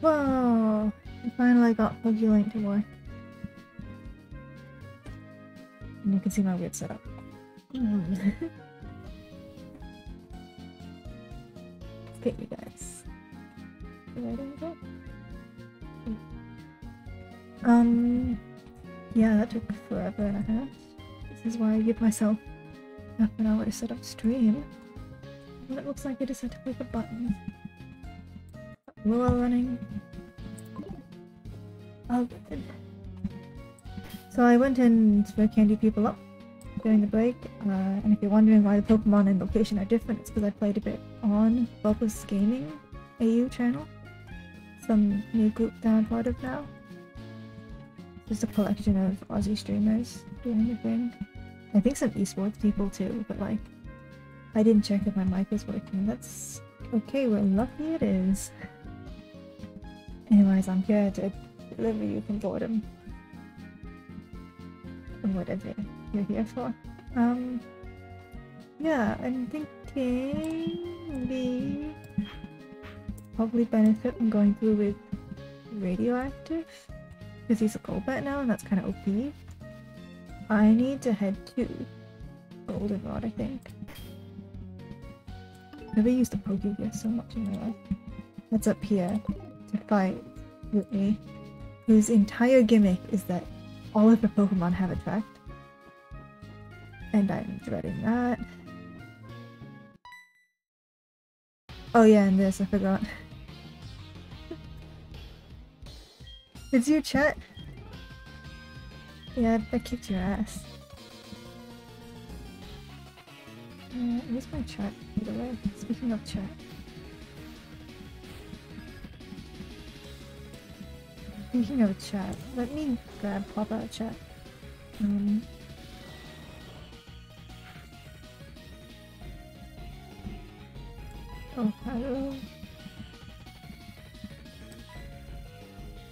Whoa! I finally got PokeLink to work. And you can see my weird setup. Mm. Okay, you guys. Where do I go? Um, yeah, that took forever and a half. This is why I give myself half an hour to set up stream. And it looks like I just had to click a button. Lua running. So I went in to candy people up during the break, uh, and if you're wondering why the Pokemon and location are different, it's because I played a bit on Focus Gaming AU channel. Some new group that I'm part of now. Just a collection of Aussie streamers doing their thing. I think some esports people too, but like, I didn't check if my mic was working. That's okay, we're lucky it is. Anyways, I'm here to deliver you from boredom. Whatever you're here for. Um, yeah, I'm thinking we probably benefit from going through with radioactive because he's a Golbat now and that's kind of OP. I need to head to Goldenrod, I think. Never used the Pokegear so much in my life. That's up here to fight Whitney, whose entire gimmick is that all of the Pokemon have Attract. And I'm dreading that. Oh yeah, and this, I forgot. It's you, chat? Yeah, I kicked your ass. Uh, where's my chat, by the way? Speaking of chat. Speaking of chat, let me grab pop out chat. Um, oh, hello.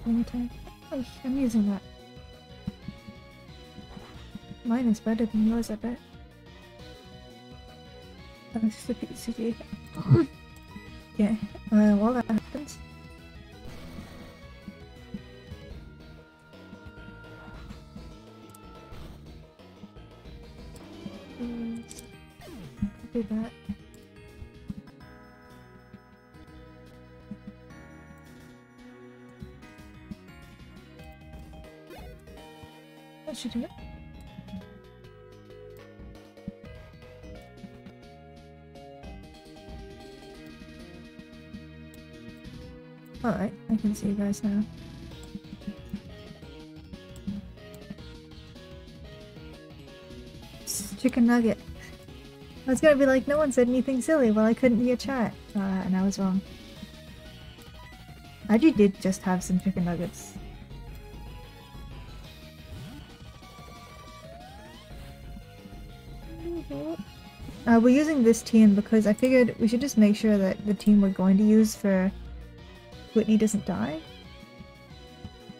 Anytime. Oh, I'm using that. Mine is better than yours, I bet. That's just a PCG. yeah, uh, that can see you guys now. Chicken nugget. I was gonna be like, no one said anything silly. Well, I couldn't hear chat. Uh, and I was wrong. I did just have some chicken nuggets. Uh, we're using this team because I figured we should just make sure that the team we're going to use for Whitney doesn't die.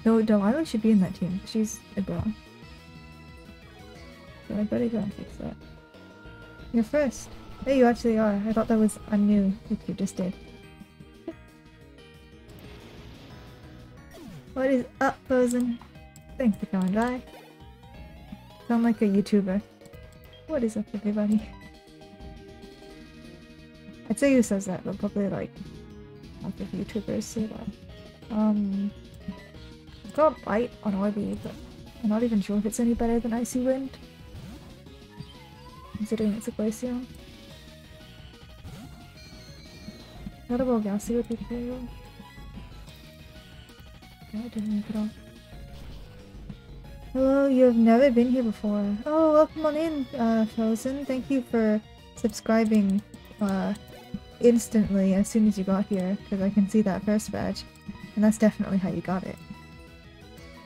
No, Delilah should be in that team. She's a girl. So I better go and fix that. You're first. There you actually are. I thought that was a new which you just did. What is up, Frozen? Thanks for coming by. Sound like a YouTuber. What is up, everybody? I'd say who says that, but probably like YouTubers say that. Um, I've got Bite on Orbi, but I'm not even sure if it's any better than Icy Wind. Considering it's a Glaceon. Not about Gassy would be cool. Yeah, I didn't make it all. Hello, you have never been here before. Oh, welcome on in, uh, Frozen. Thank you for subscribing, uh, instantly as soon as you got here, because I can see that first badge. And that's definitely how you got it.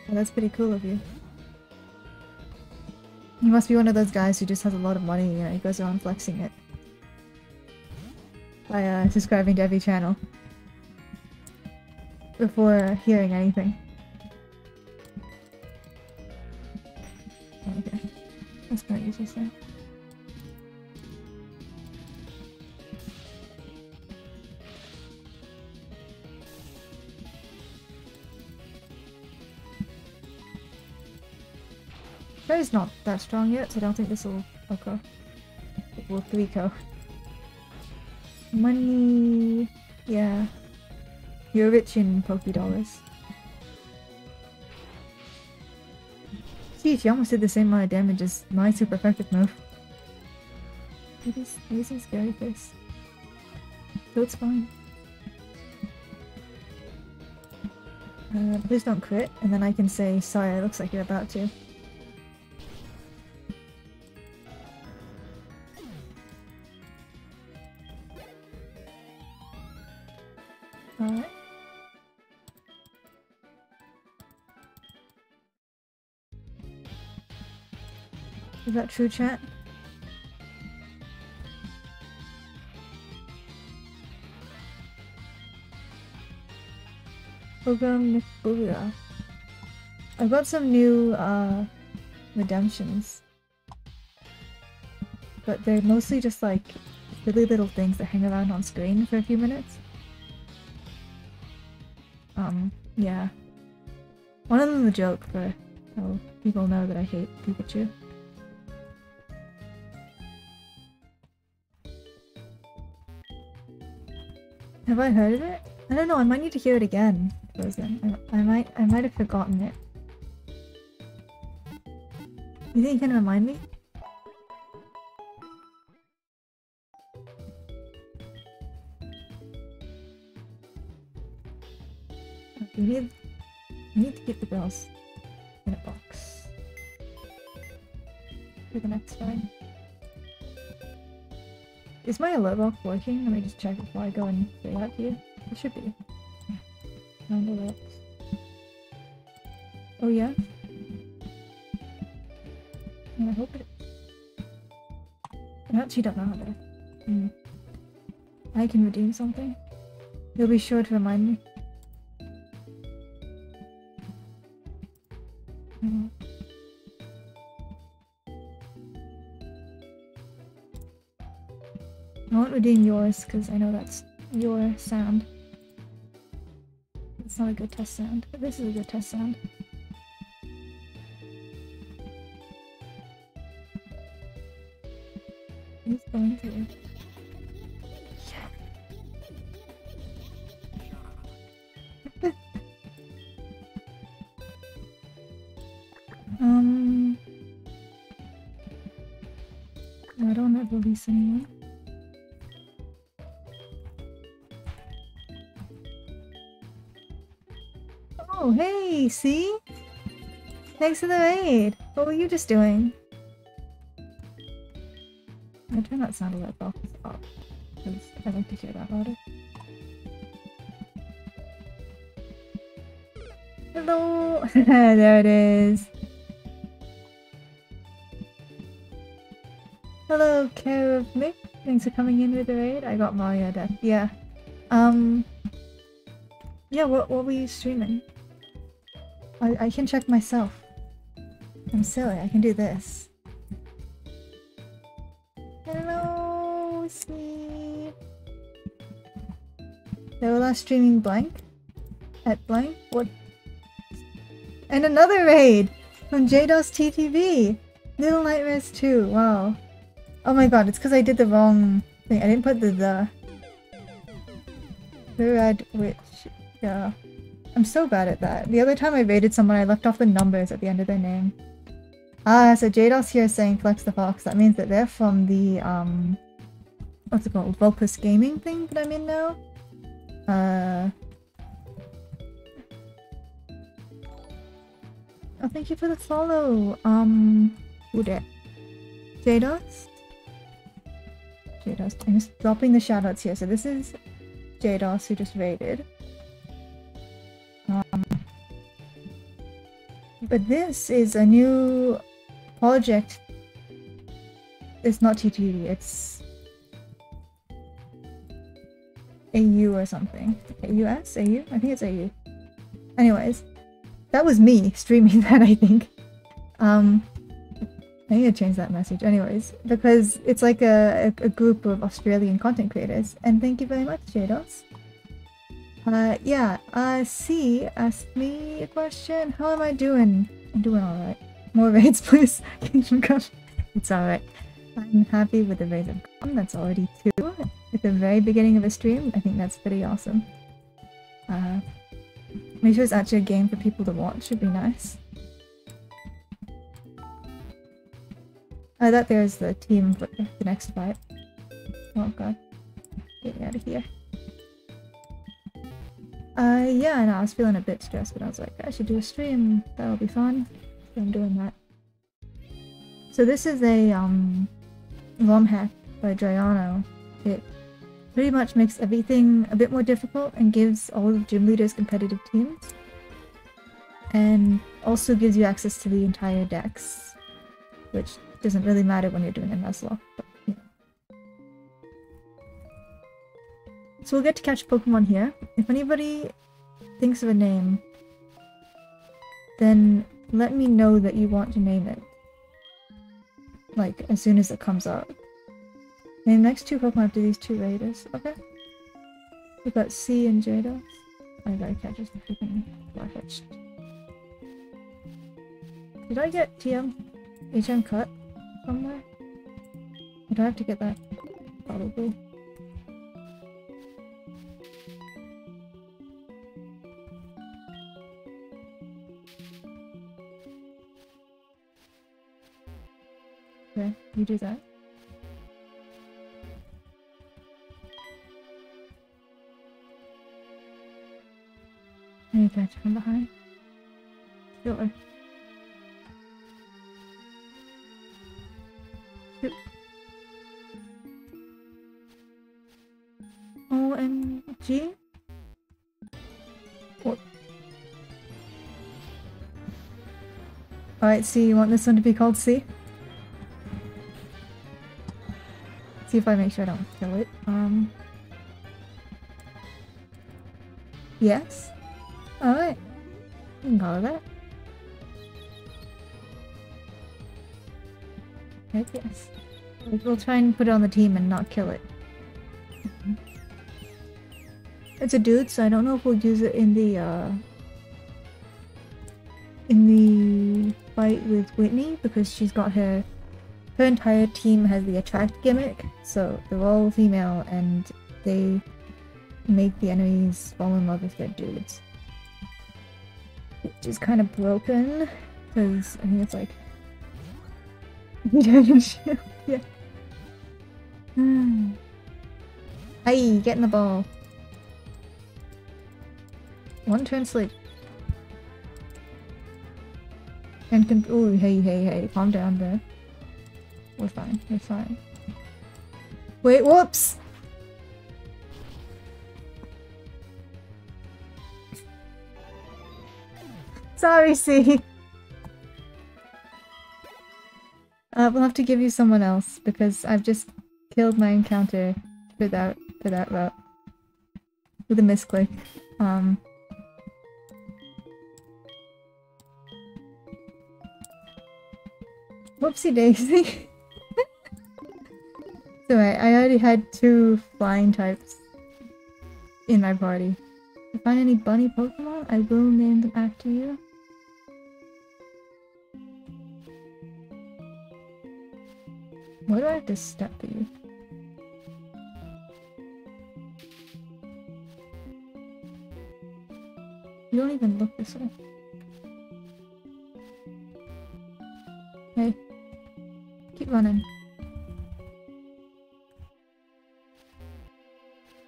Well, that's pretty cool of you. You must be one of those guys who just has a lot of money and he goes around flexing it. By uh, subscribing to every channel. Before hearing anything. Not that strong yet, so I don't think this will occur. It will 3 co. Money... yeah. You're rich in Poke Dollars. Gee, she almost did the same amount of damage as my super effective move. It is, a scary face. So it's fine. Uh, please don't crit, and then I can say, sorry, it looks like you're about to. Alright. Is that true, chat? Program. I've got some new uh, redemptions. But they're mostly just like silly little things that hang around on screen for a few minutes. Yeah. One of them a joke for oh, so people know that I hate Pikachu. Have I heard of it? I don't know, I might need to hear it again. I, I might I might have forgotten it. You think you can remind me? To girls in a box. For the next time. Is my alert box working? Let me just check before I go and say that to you. It should be. Alerts. Oh yeah? I hope it... I actually don't know how to... Hmm. I can redeem something. You'll be sure to remind me. Because I know that's your sound. It's not a good test sound, but this is a good test sound. Who's going through? Um, I don't have release anyone. See? Thanks for the raid. What were you just doing? I turn that sound a box off because I like to hear that louder. Hello! there it is. Hello, care of Mick. Thanks for coming in with the raid. I got Mario Death. Yeah. Um. Yeah, what, what were you streaming? I, I can check myself. I'm silly, I can do this. Hello, sweet. They were last streaming blank? At blank? What? And another raid! From JDOS TTV! Little Nightmares 2, wow. Oh my god, it's because I did the wrong thing. I didn't put the the. The red witch. Yeah. I'm so bad at that. The other time I raided someone, I left off the numbers at the end of their name. Ah, so JDOS here is saying Flex the Fox. That means that they're from the, um... What's it called? Vulpus Gaming thing that I'm in now? Uh... Oh, thank you for the follow. Um... Who did? JDOS? JDOS. I'm just dropping the shoutouts here. So this is JDOS who just raided. But this is a new project. It's not TTV, it's AU or something. AUS? AU? I think it's AU. Anyways, that was me streaming that, I think. Um, I need to change that message. Anyways, because it's like a, a, a group of Australian content creators. And thank you very much, Jados. Uh, yeah, uh, C asked me a question. How am I doing? I'm doing alright. More raids, please. Kingdom Come. It's alright. I'm happy with the raids I've gotten. That's already two. At the very beginning of a stream, I think that's pretty awesome. Uh, make sure it's actually a game for people to watch. Should be nice. I thought there was the team for the next fight. Oh god. Get out of here. Uh, yeah, I know, I was feeling a bit stressed, but I was like, I should do a stream. That'll be fun. So I'm doing that. So this is a, um, ROM hack by Drayano. It pretty much makes everything a bit more difficult and gives all of gym leaders competitive teams. And also gives you access to the entire dex, which doesn't really matter when you're doing a Nuzlocke. But, So we'll get to catch Pokemon here. If anybody thinks of a name, then let me know that you want to name it. Like, as soon as it comes up. Name next two Pokemon after these two raiders. Okay. We've got C and Jados. I gotta catch this freaking Farfetch'd. Did I get TM? HM cut? Somewhere? Would I have to get that? Probably. You do that. Need to from behind. Sure. Yep. OMG? What? Alright, C, you want this one to be called C? See if I make sure I don't kill it. Um. Yes? Alright. You can go with that. Heck yes. We'll try and put it on the team and not kill it. It's a dude, so I don't know if we'll use it in the, uh... In the fight with Whitney, because she's got her her entire team has the attract gimmick, so they're all female and they make the enemies fall in love with their dudes. Which is kind of broken, because I think it's like... yeah. Hey, get in the ball. One turn sleep. And can- oh, hey, hey, hey, calm down there. We're fine. We're fine. Wait, whoops! Sorry, C. Uh, we'll have to give you someone else because I've just killed my encounter for that for that route with a misclick. Um. Whoopsie daisy. So I, already had two flying types in my party. If I find any bunny Pokemon, I will name them after you. Why do I have to step you? You don't even look this way. Hey. Keep running.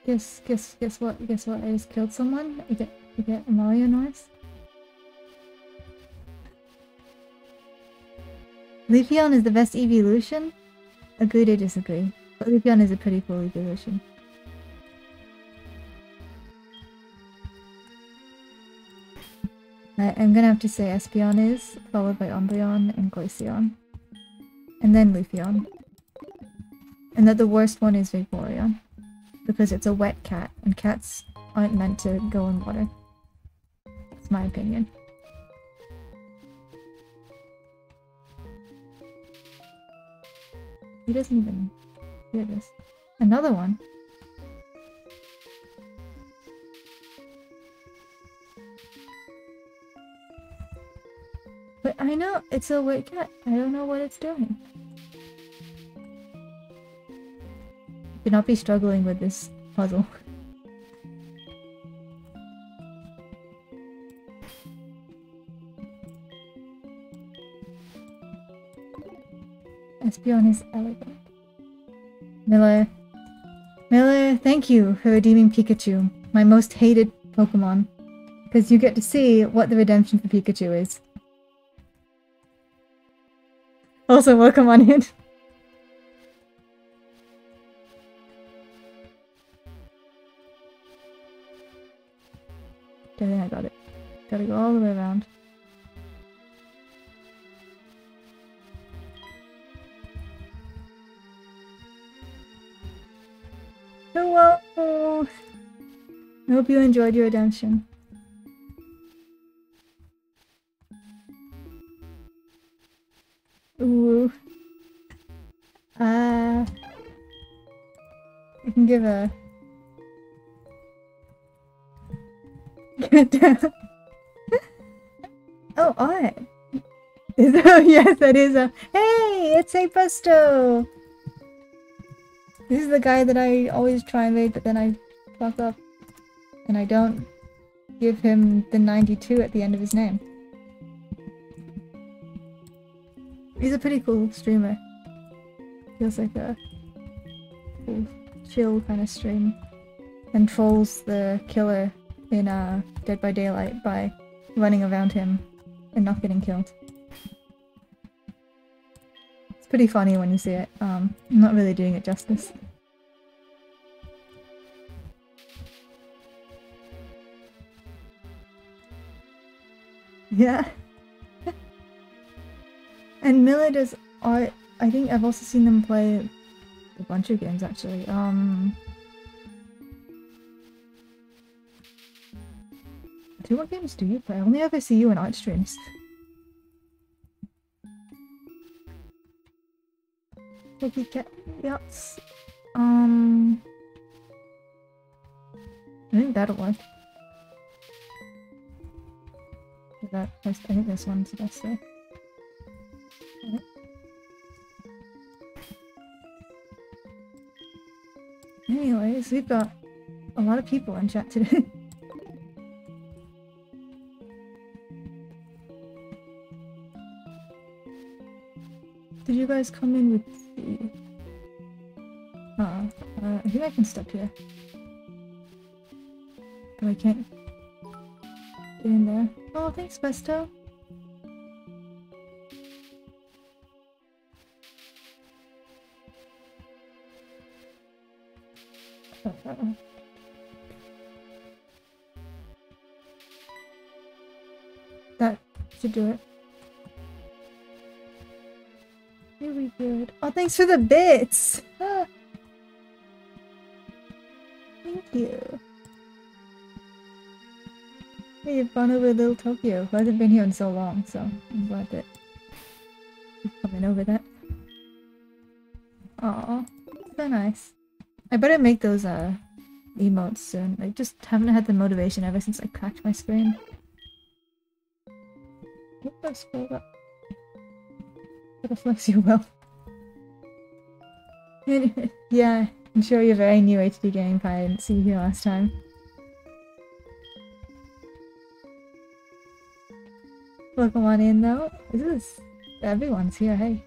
Guess, guess, guess what? Guess what? I just killed someone. You get, you get noise. Leafeon is the best evolution? Agree to disagree. But Leafeon is a pretty cool evolution. I, am gonna have to say Espeon is, followed by Umbreon and Glaceon. And then Leafeon. And that the worst one is Vaporeon because it's a wet cat, and cats aren't meant to go in water. It's my opinion. He doesn't even hear this. Another one? But I know it's a wet cat. I don't know what it's doing. Do not be struggling with this puzzle. Espeon is elegant. Miller. Miller, thank you for redeeming Pikachu, my most hated Pokemon. Because you get to see what the redemption for Pikachu is. Also, welcome on in. All the way around. Hello! I hope you enjoyed your redemption. Ooh. Uh, I can give a... oh, oh, yes, that is a... Hey, it's a Pesto! This is the guy that I always try and raid, but then I fuck up. And I don't give him the 92 at the end of his name. He's a pretty cool streamer. Feels like a cool, chill kind of stream. And trolls the killer in uh, Dead by Daylight by running around him and not getting killed. It's pretty funny when you see it. Um, I'm not really doing it justice. Yeah. And Miller does art. I think I've also seen them play a bunch of games actually. Um, do what games do you play? I only ever see you in art streams. Pokey Cat Yachts. Um, I think that'll work. That I think this one's the best way. Anyways, we've got a lot of people in chat today. you guys come in with the... Uh, uh, I think I can step here. But I can't get in there. Oh, thanks, Besto. that should do it. Thanks for the bits! Thank you. Hey, you've gone over Little Tokyo, who hasn't been here in so long, so I'm glad that you're coming over that. Aw, so nice. I better make those uh emotes soon. I just haven't had the motivation ever since I cracked my screen. What the scroll up? Gotta flex your wealth. yeah, I'm sure you're very new HD game I didn't see you here last time. Welcome on in though. This is everyone's here, hey.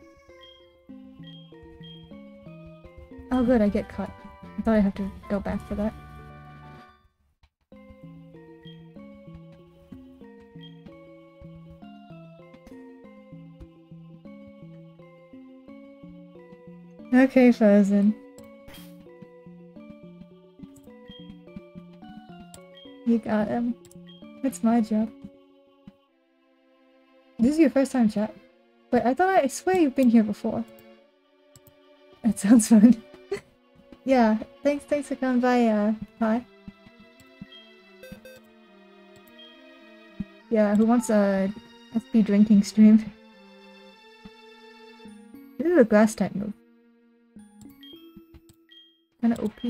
Oh good, I get cut. I thought I'd have to go back for that. Okay, Frozen. You got him. It's my job. This is your first time chat? But I thought I, I swear you've been here before. That sounds fun. yeah, thanks thanks for coming by, uh, hi. Yeah, who wants a FP drinking stream? This is a glass type move. OP.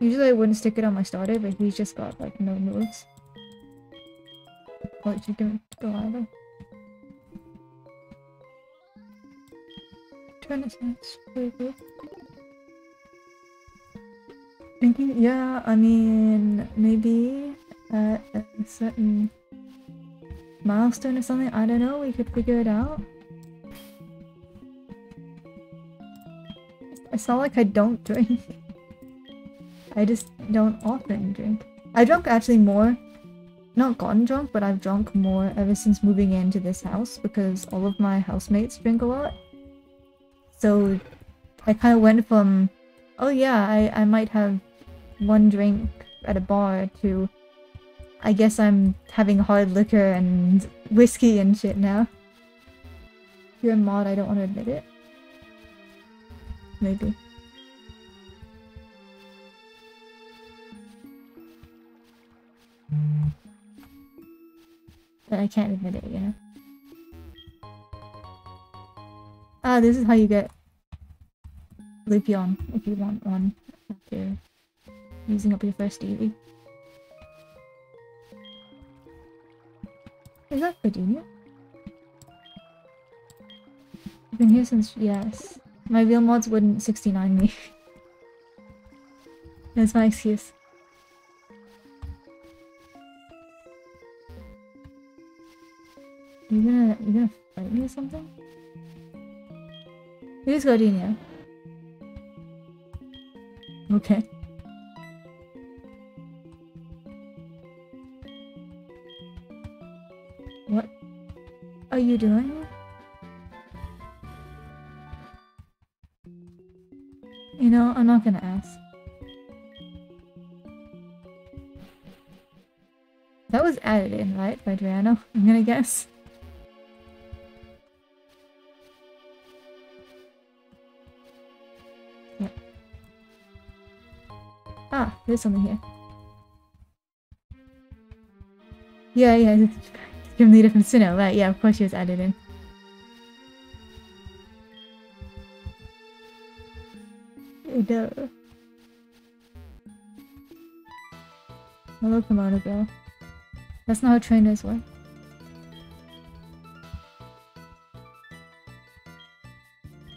Usually I wouldn't stick it on my starter, but he's just got like no moves. What you can go either. Trying to good. Thinking, yeah, I mean, maybe at a certain milestone or something, I don't know, we could figure it out. It's not like I don't drink. I just don't often drink. I drunk actually more, not gotten drunk, but I've drunk more ever since moving into this house because all of my housemates drink a lot. So I kind of went from, oh yeah, I, I might have one drink at a bar to, I guess I'm having hard liquor and whiskey and shit now. You're a mod, I don't want to admit it. Maybe. But I can't admit it, you know? Ah, this is how you get Lupion if you want one after using up your first Eevee. Is that Virginia? I've been here since- yes. My real mods wouldn't 69 me. That's my excuse. You gonna you gonna fight me or something? Who's Gardenia? Okay. There's something here. Yeah, yeah, Gym Leader from Sinnoh, right, yeah, of course she was added in. Duh. Hello, Komodo girl. That's not how trainers work.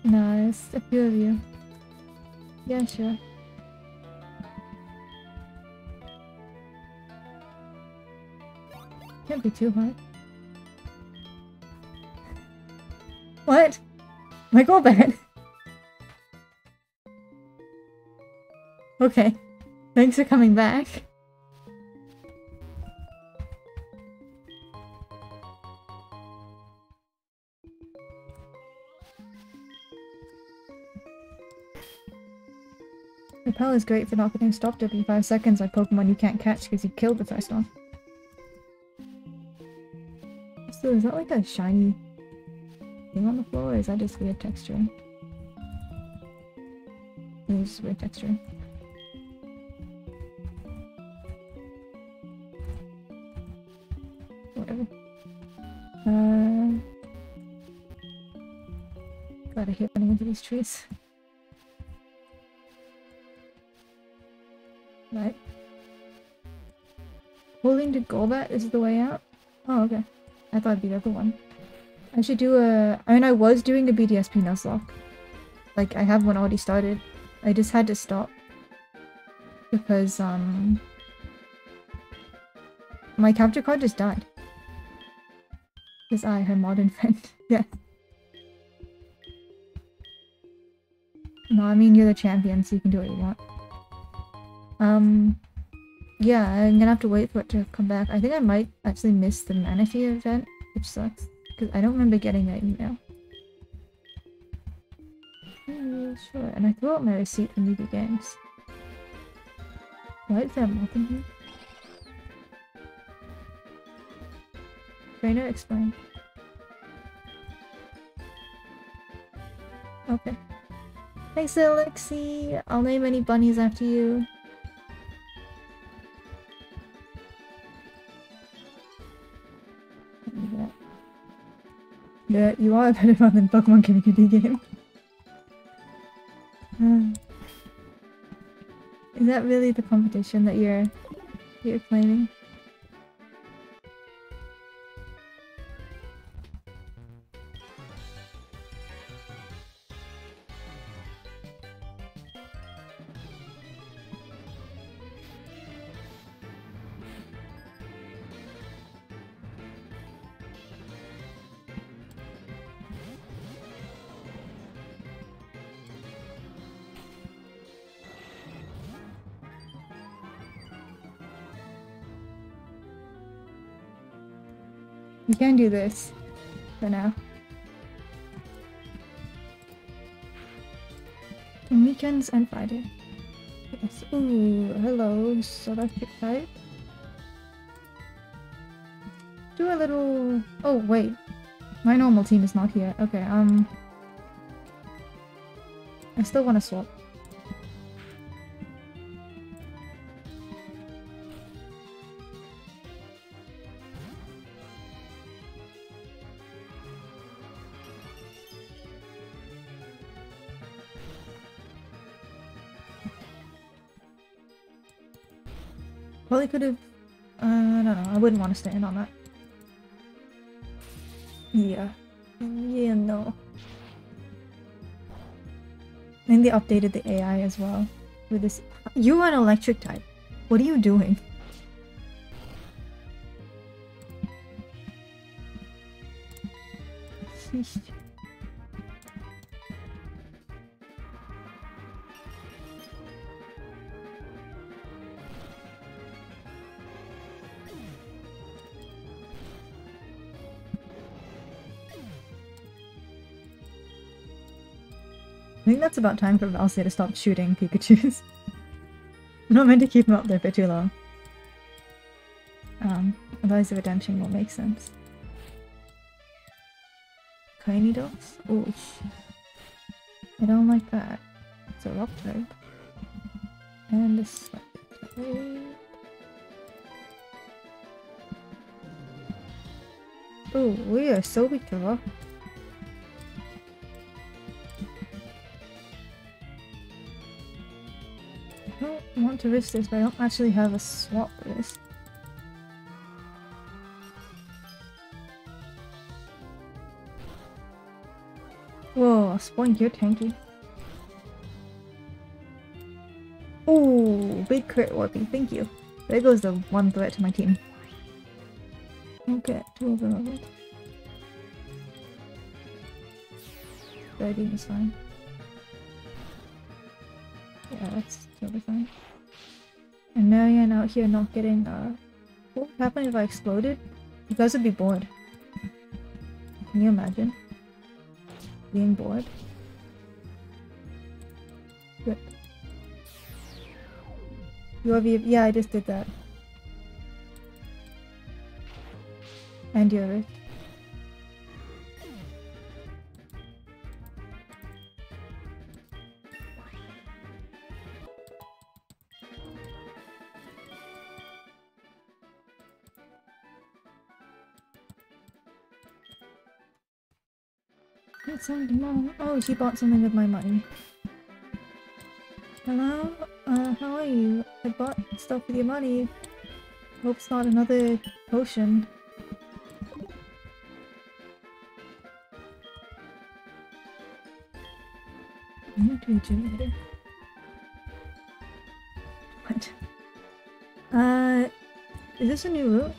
Nice, a few of you. Yeah, sure. Be too hard. What? My Golbat! okay. Thanks for coming back. Repel is great for not getting stopped every 5 seconds like Pokemon you can't catch because you killed the first one. So is that like a shiny thing on the floor or is that just weird texture? It's weird texture. Whatever. Uh God, I hate running into these trees. Right. Holding the Golbat is the way out? Oh, okay. I thought it'd be the other one. I should do a... I mean, I was doing a BDSP Nuzlocke. Like, I have one already started. I just had to stop. Because, um... My capture card just died. Because I, her modern friend. yeah. No, I mean, you're the champion, so you can do what you want. Um... Yeah, I'm gonna have to wait for it to come back. I think I might actually miss the Manaphy event, which sucks. Because I don't remember getting that email. Sure, and I threw out my receipt from EB Games. Why is there in here? Trainer, explain. Okay. Thanks, Alexi! I'll name any bunnies after you. Yeah, you are a better one than Pokemon Community game. Is that really the competition that you're you're claiming? Do this for now. On weekends and Friday. Yes. Ooh, hello, selected type. Do a little. Oh wait, my normal team is not here. Okay, um, I still want to swap. Could have. Uh, I don't know. I wouldn't want to stand on that. Yeah. Yeah, no. And they updated the AI as well. With this. You are an electric type. What are you doing? I think that's about time for Valsei to stop shooting Pikachus. Not meant to keep him up there for too long. Um, otherwise the redemption won't make sense. Cranidos? Oh, I don't like that. It's a rock type. And a slip type. Oh, we are so weak to rock. To risk this, but I don't actually have a swap for this. Whoa, spawn you're tanky. Oh, big crit warping, thank you. There goes the one threat to my team. Okay, two overloaded. Thirteen is fine. Yeah, that's totally fine. Marianne out here not getting, uh... What would happen if I exploded? You guys would be bored. Can you imagine? Being bored? You have yeah, I just did that. And your more. Oh, she bought something with my money. Hello? Uh, how are you? I bought stuff with your money. Hope it's not another potion. I need to gym later. What? Uh, is this a new route?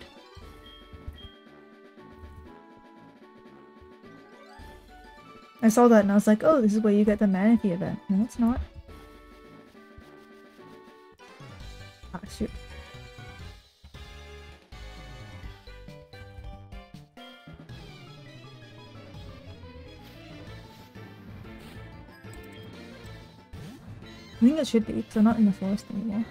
I saw that and I was like, oh, this is where you get the Manatee event. No, it's not. Ah, shoot. I think it should be, because I'm not in the forest anymore.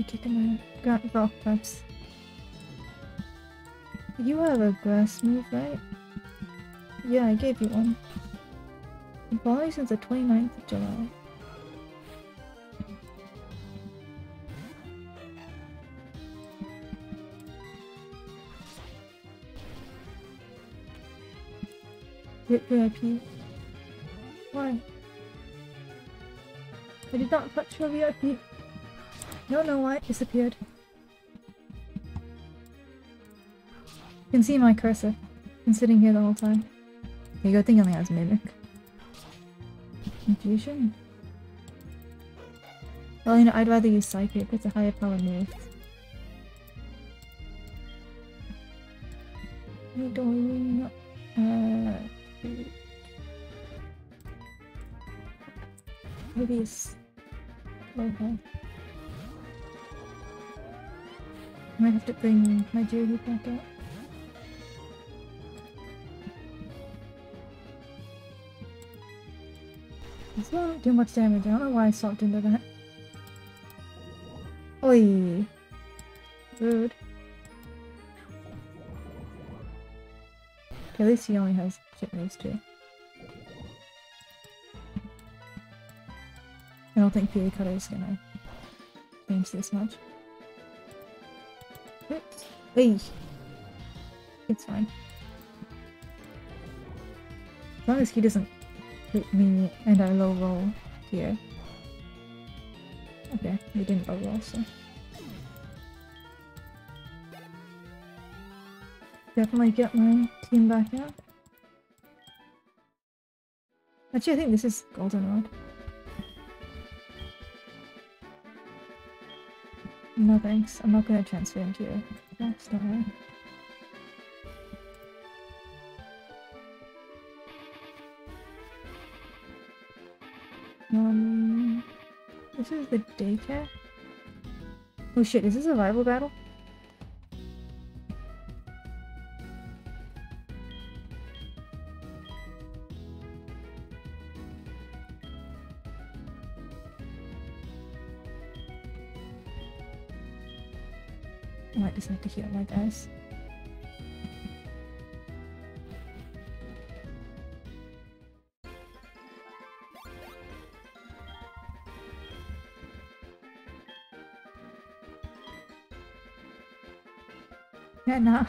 Really kicking my got rock types? You have a grass move, right? Yeah, I gave you one. Bali since the 29th of July. VIP. Why? I did not touch your VIP. Don't know why it disappeared. You can see my cursor. Been sitting here the whole time. Okay, good thing only has Mimic. Confusion? Well, you know, I'd rather use Psychic. It's a higher power move. To bring my Jury back out. This won't do much damage. I don't know why I stopped into that. Oi! Rude. Okay, at least he only has moves too. I don't think Fury Cutter is gonna change this much. Hey! It's fine. As long as he doesn't hit me and I low roll here. Okay, we didn't low roll, so. Definitely get my team back out. Actually, I think this is Goldenrod. No thanks, I'm not gonna transfer into your don't. Um, this is the daycare? Oh shit, is this a rival battle? Yeah, nah.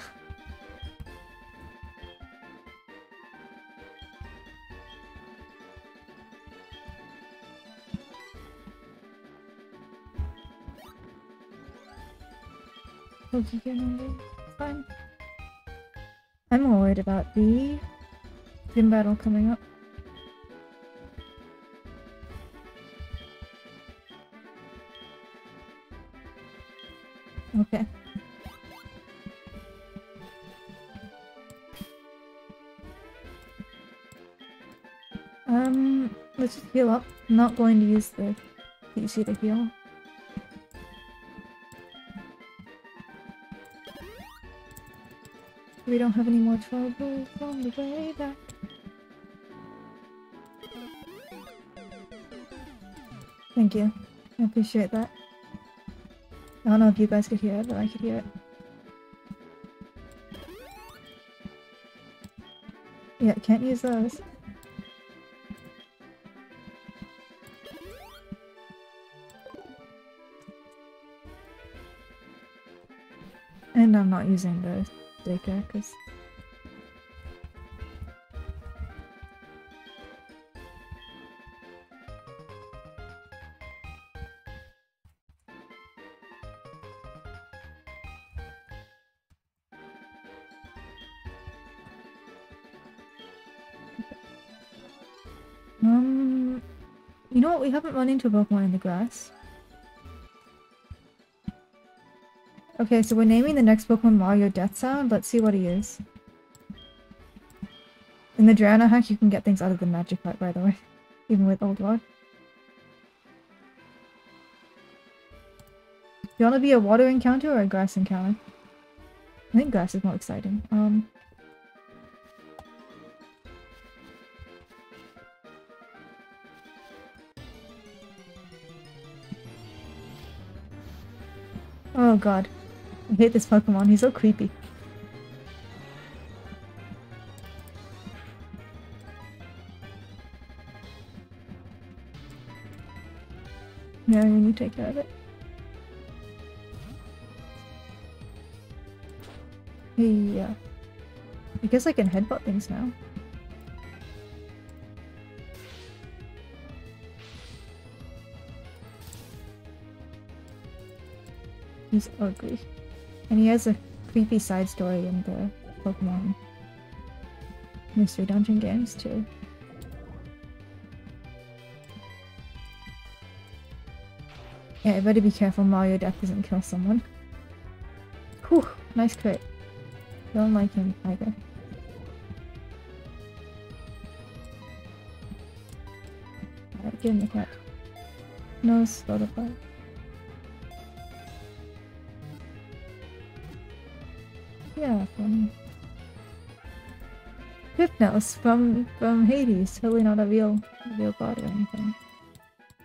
Fine. I'm more worried about the gym battle coming up. Heal up. I'm not going to use the PC to heal. We don't have any more trouble on the way back. Thank you. I appreciate that. I don't know if you guys could hear it, but I could hear it. Yeah, can't use those. Not using the daycare because Um, you know what? We haven't run into a Pokemon in the grass. Okay, so we're naming the next Pokemon Mario Death Sound. Let's see what he is. In the Drayano hack, you can get things out of the Magikarp, by the way. Even with Old Rod. Do you want to be a water encounter or a grass encounter? I think grass is more exciting. Um... Oh god hate this Pokemon. He's so creepy. Yeah, you need to take care of it. Yeah. I guess I can headbutt things now. He's ugly. And he has a creepy side story in the Pokemon Mystery Dungeon games too. Yeah, I better be careful Mario Death doesn't kill someone. Whew, nice crit. Don't like him either. Alright, give him the cat. No Yeah, from Hypnos from from Hades. Totally not a real real god or anything.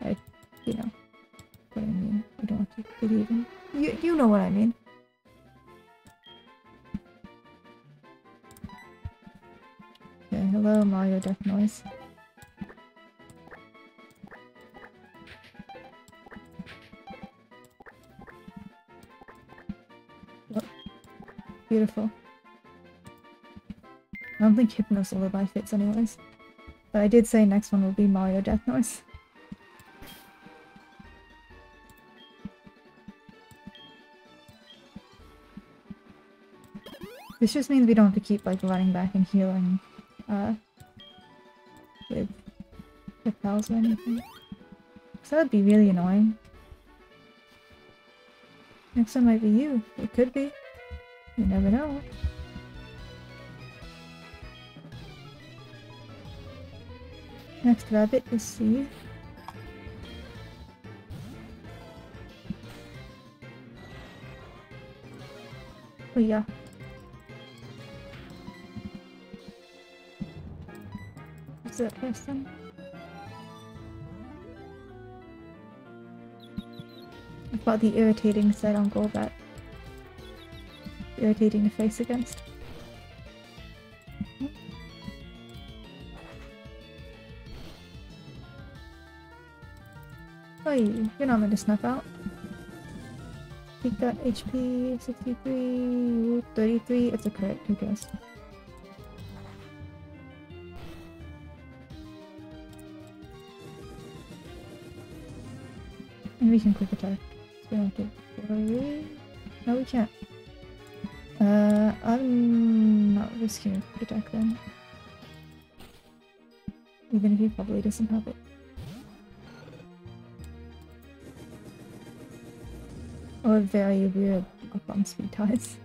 I, you know, what I mean. You don't have to believe in. You you know what I mean. Okay, hello Mario Death Noise. Beautiful. I don't think Hypnos Lullaby fits anyways. But I did say next one will be Mario Death Noise. This just means we don't have to keep like running back and healing uh with the pals or anything. Cause that would be really annoying. Next one might be you. It could be. You never know. Next rabbit is C. Oh yeah. Is that person? I've got the irritating set on Golbat. Irritating to face against. Oh, Oi, you're not meant to snuff out. Peak that HP 63, 33, it's a crit, who cares? And we can quick attack. We don't have to. No, we can't. I'm not risking a attack then. Even if he probably doesn't have it. Or very weird up on speed ties.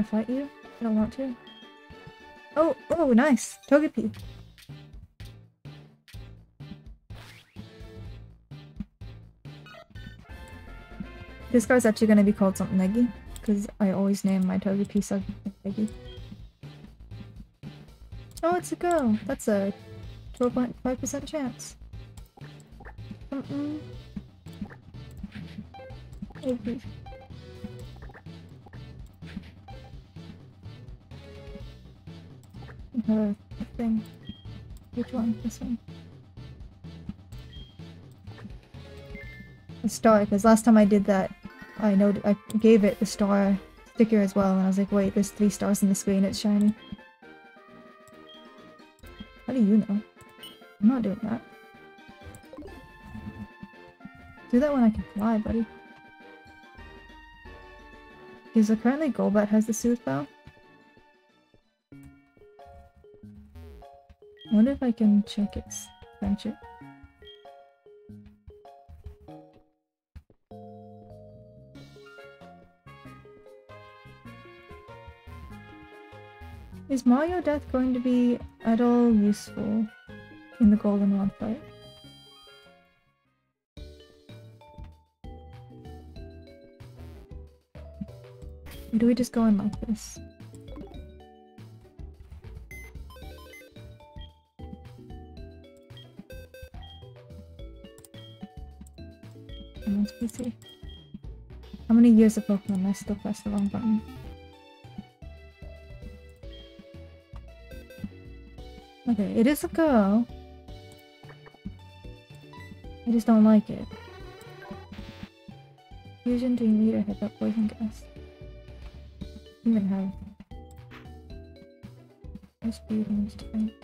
Gonna fight you. I don't want to. Oh, oh, nice. Togepi. This guy's actually gonna be called something Neggy, because I always name my Togepi something Neggy. Oh, it's a go. That's a 12.5% chance. Mm-mm. Uh, thing. Which one? This one. The star, because last time I did that, I know I gave it the star sticker as well, and I was like, wait, there's three stars in the screen, it's shiny. How do you know? I'm not doing that. Do that when I can fly, buddy. Because currently Golbat has the Soothe Bow. Wonder if I can check its friendship. Is Mario Death going to be at all useful in the Goldenrod fight? Or do we just go in like this? How many years of Pokemon I still press the wrong button? Okay, it is a girl. I just don't like it. Fusion Dream Leader hit that poison gas. Even have speed and strength.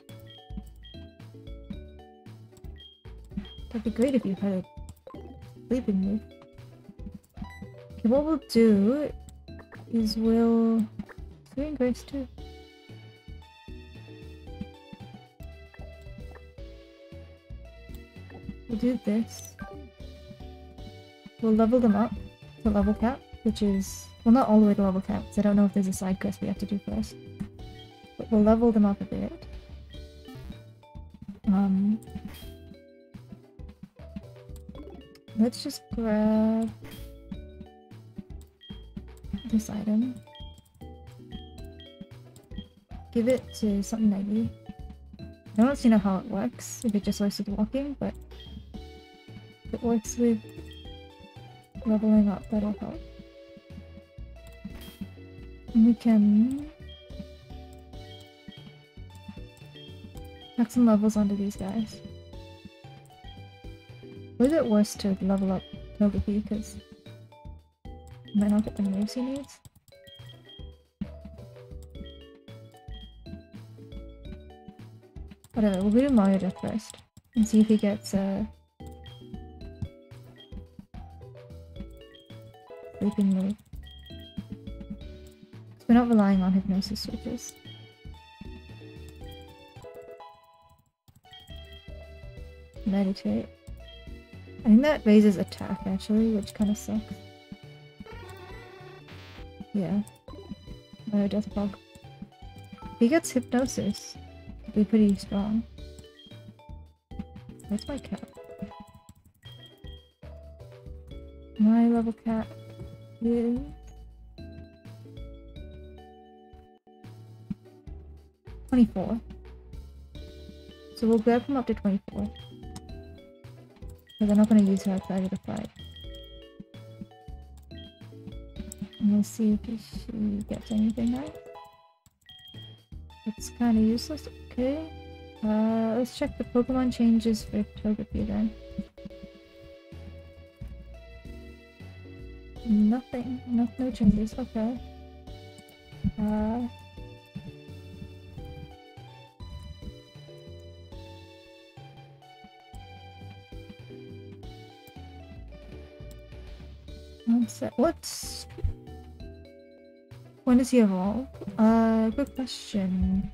That'd be great if you had a sleeping move. What we'll do is we'll Serene Grace too. We'll do this. We'll level them up to level cap, which is... Well, not all the way to level cap, because I don't know if there's a side quest we have to do first. But we'll level them up a bit. Um... Let's just grab... this item. Give it to something ID. I don't actually know how it works, if it just works with walking, but it works with leveling up, that'll help. And we can pack some levels onto these guys. Was it worse to level up Togepi because might not get the moves he needs? Whatever, we'll do Mario Death first and see if he gets uh, sleeping move. We're not relying on hypnosis switches. Meditate. I think that raises attack actually, which kind of sucks. Yeah. No death bug. He gets hypnosis. Be pretty strong. Where's my cat? My level cat is... Twenty-four. So we'll grab him up to twenty-four. Because I'm not going to use her outside of the fight. See if she gets anything right. It's kind of useless. Okay. Uh, let's check the Pokemon changes for Togepi then. Nothing. No, no changes. Okay. Uh... does he evolve? Uh, good question.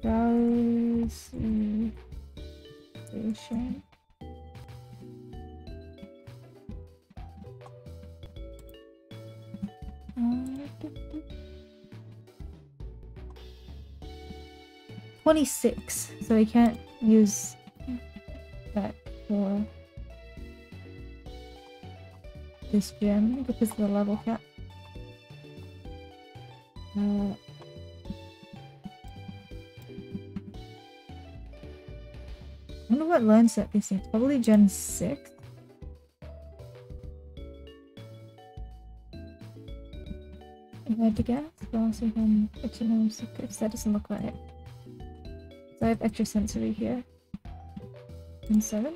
Browsing... Station. Twenty-six, so we can't use that for this gem because of the level cap. I wonder what learn set this is. Probably Gen 6. If I had to guess, but also then extra secrets. That doesn't look right. So I have extra sensory here. And 7?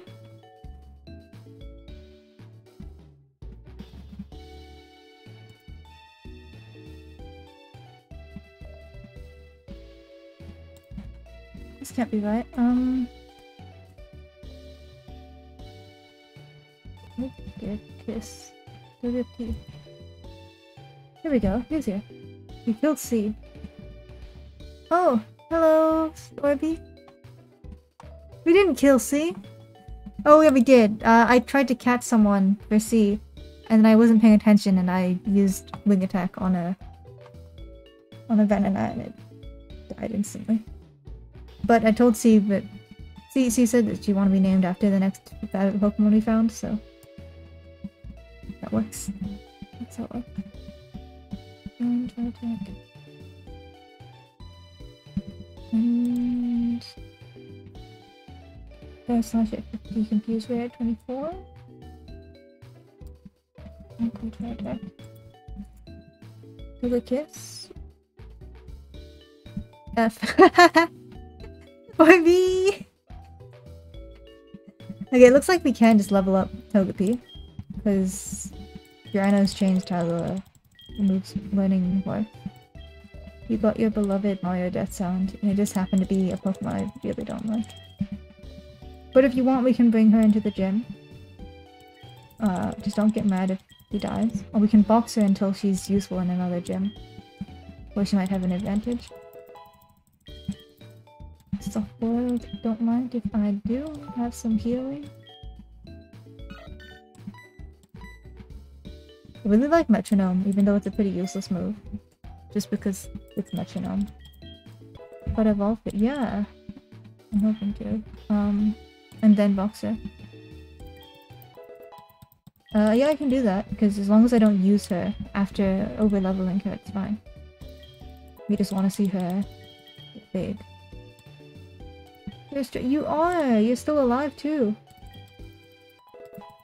Can't be right. Um. Good kiss. Here we go. He's here. We killed C. Oh, hello, Orby. We didn't kill C. Oh yeah, we did. Uh, I tried to catch someone for C, and I wasn't paying attention, and I used wing attack on a on a Venonat, and it died instantly. But I told C that C, C said that she wanted to be named after the next Pokemon we found, so that works. That's how it works. And attack. And Air slash at 50, confuse ray at 24. Okay, try attack. Do the kiss. F. Okay, it looks like we can just level up Togepi. Because Drayano's changed how the moves learning work. You got your beloved Mario Death Sound, and it just happened to be a Pokemon I really don't like. But if you want, we can bring her into the gym. Uh, just don't get mad if he dies. Or we can box her until she's useful in another gym. Where she might have an advantage. Soft boiled, don't mind if I do have some healing. I really like Metronome, even though it's a pretty useless move. Just because it's Metronome. But evolve it, yeah. I'm hoping to. Um, and then Boxer. Uh, yeah, I can do that, because as long as I don't use her after over-leveling her, it's fine. We just want to see her big. You're you are! You're still alive too!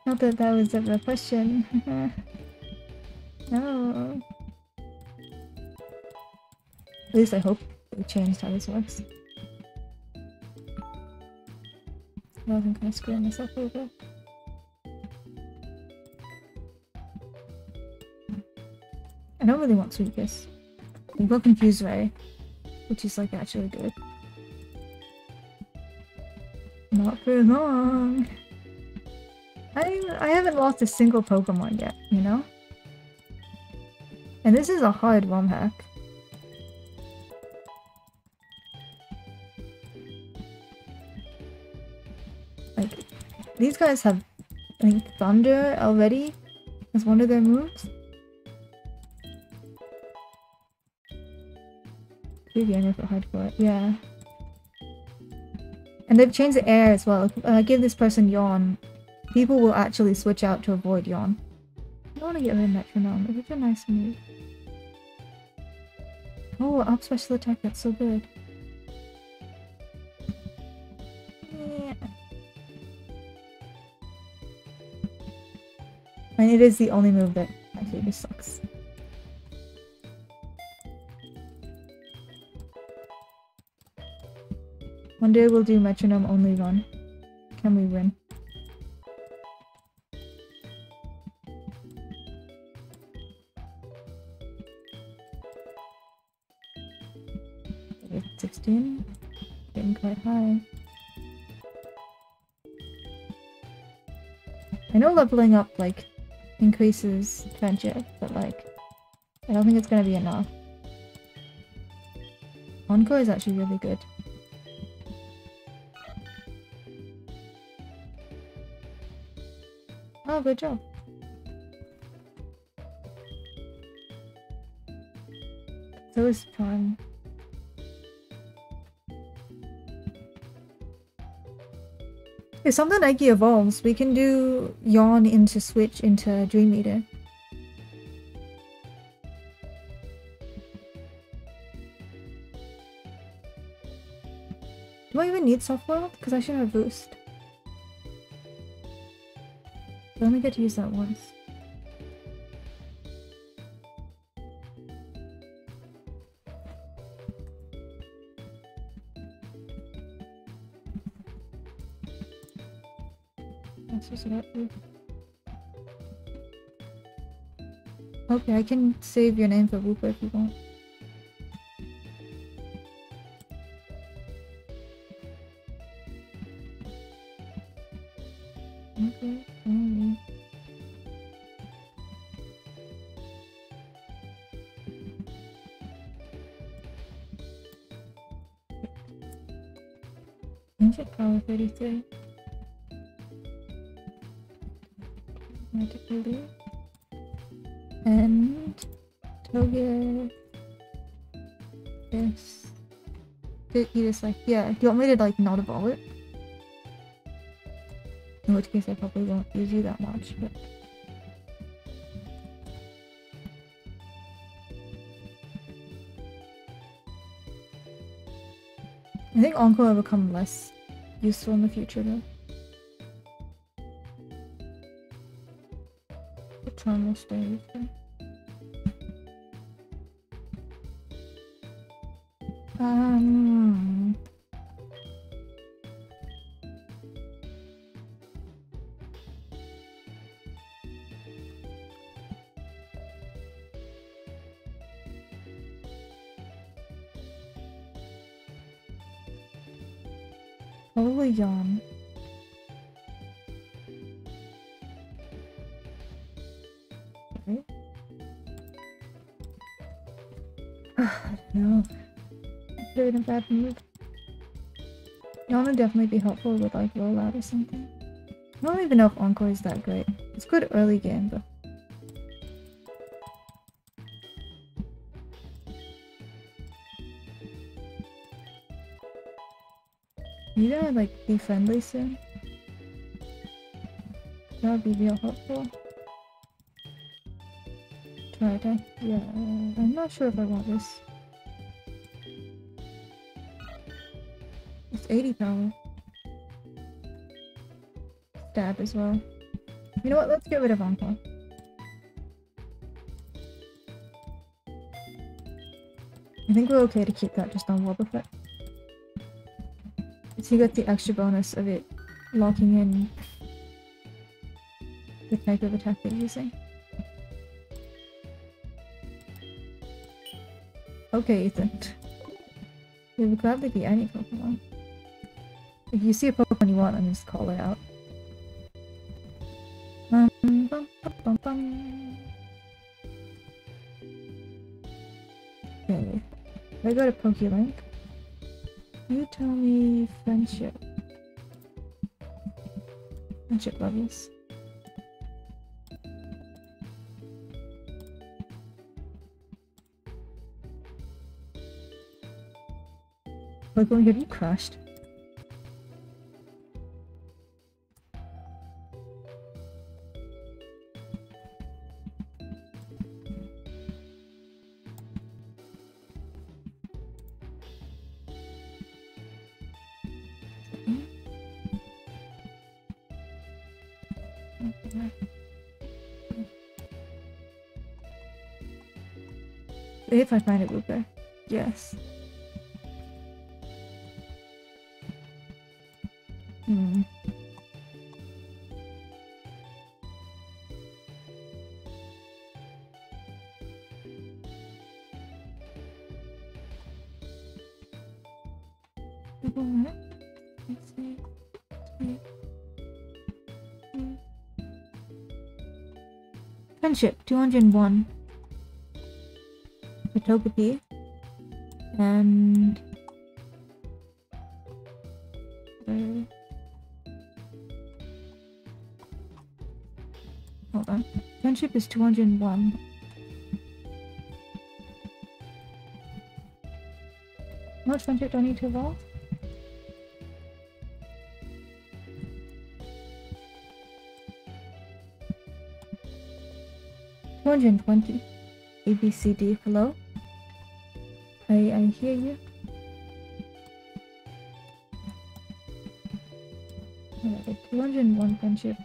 Not that that was a question. no. At least I hope they changed how this works. I wasn't kind of screwing myself over. I don't really want Sweet Kiss. I got confused, Ray, which is like actually good. Not for long. I I haven't lost a single Pokemon yet, you know? And this is a hard ROM hack. Like, these guys have, think, Thunder already as one of their moves. Gamer for hardcore, yeah. And they've changed the air as well. I give this person yawn, people will actually switch out to avoid yawn. I want to get rid of metronome. It's such a nice move. Oh, up special attack, that's so good. Yeah. And it is the only move that actually just sucks. One day we'll do metronome only run. Can we win? Sixteen, getting quite high. I know leveling up like increases friendship, but like I don't think it's gonna be enough. Encore is actually really good. Oh, good job. So is fun. If something Neggy evolves, we can do Yawn into Switch into Dream Eater. Do I even need Soft boiled? Because I should have Boost. I only get to use that once. That's just about. Okay, I can save your name for Wooper if you want. 33. Magic And Togekiss. He he just like, yeah, do you want me to like not evolve it? In which case I probably won't use you that much, but... I think Encore will become less useful in the future though. The charm will stay with them. In a bad mood. Yawn would definitely be helpful with like rollout or something. I don't even know if Encore is that great. It's good early game, but You gonna like be friendly soon? That would be real helpful. Try to, yeah, I'm not sure if I want this. It's 80 power. Stab as well. You know what, let's get rid of Encore. I think we're okay to keep that just on Wobbuffet. So you get the extra bonus of it locking in the type of attack they're using. Okay, Ethan. It would gladly be any Pokemon. If you see a Pokemon you want, then just call it out. Okay. If I go to PokeLink, you tell me friendship. Friendship levels. Oh, have you crashed? If I find it, Luca. Yes. Hmm. Three. Friendship, 201. Togepi. And... Uh, Hold on. Friendship is 201. How much friendship do I need to evolve? Two hundred and twenty. A B C D. Hello. I I hear you. Alright, two hundred and one friendship.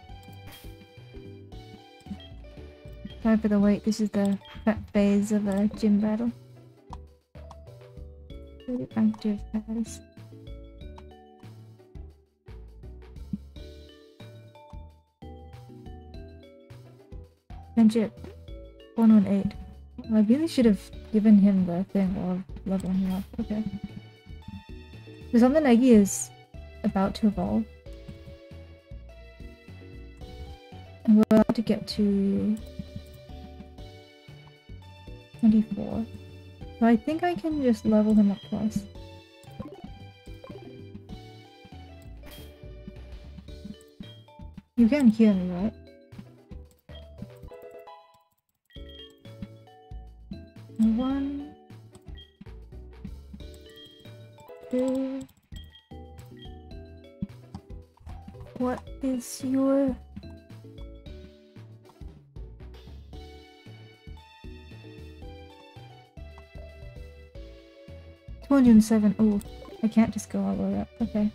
Time for the wait. This is the prep phase of a gym battle. Very active guys. Friendship 118. I really should have given him the thing while leveling him up. Okay. So something Eggy is about to evolve. And we're about to get to 24. So I think I can just level him up twice. You can hear me, right? Is your... Two hundred and seven. Oh, I can't just go all the way up. Okay.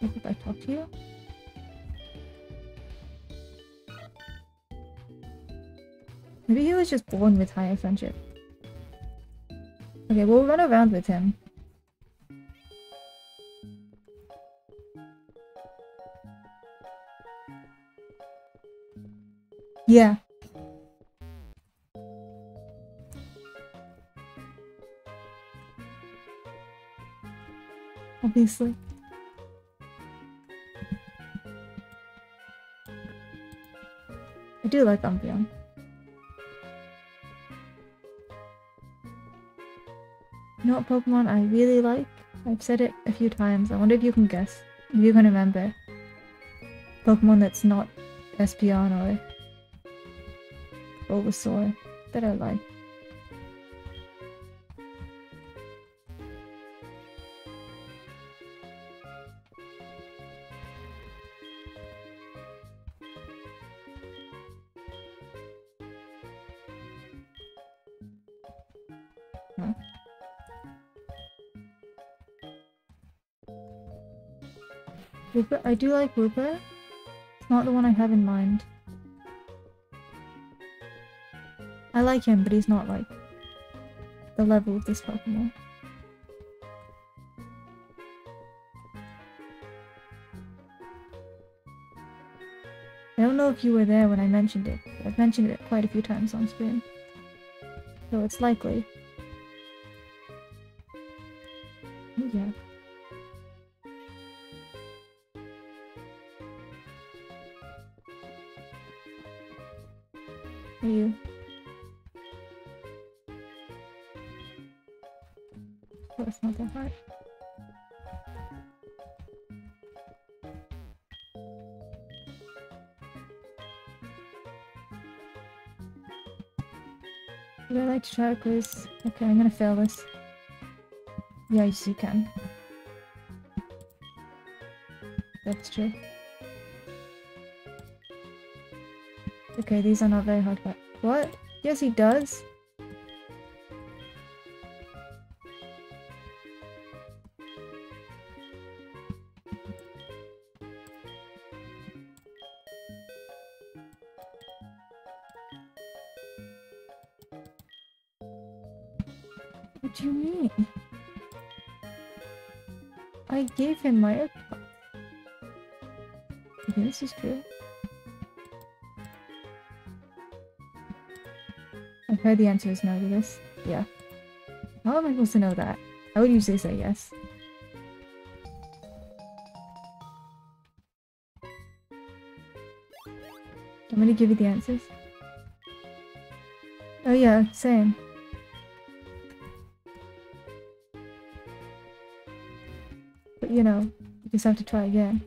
If I talk to you? Maybe he was just born with higher friendship. Okay, we'll run around with him. Yeah. Obviously. I do like Umbreon. You know what Pokemon I really like? I've said it a few times. I wonder if you can guess. If you can remember. Pokemon that's not Espeon or Bulbasaur that I like. Wooper? I do like Wooper. It's not the one I have in mind. I like him, but he's not like the level of this Pokemon. I don't know if you were there when I mentioned it. I've mentioned it quite a few times on screen. So it's likely. Okay, I'm gonna fail this. Yes, you can. That's true. Okay, these are not very hard, but what? Yes, he does. Him my. You this is true? I've heard the answer is no to this. Yeah. How am I supposed to know that? I would usually say yes. I'm gonna give you the answers. Oh yeah, same. Just have to try again.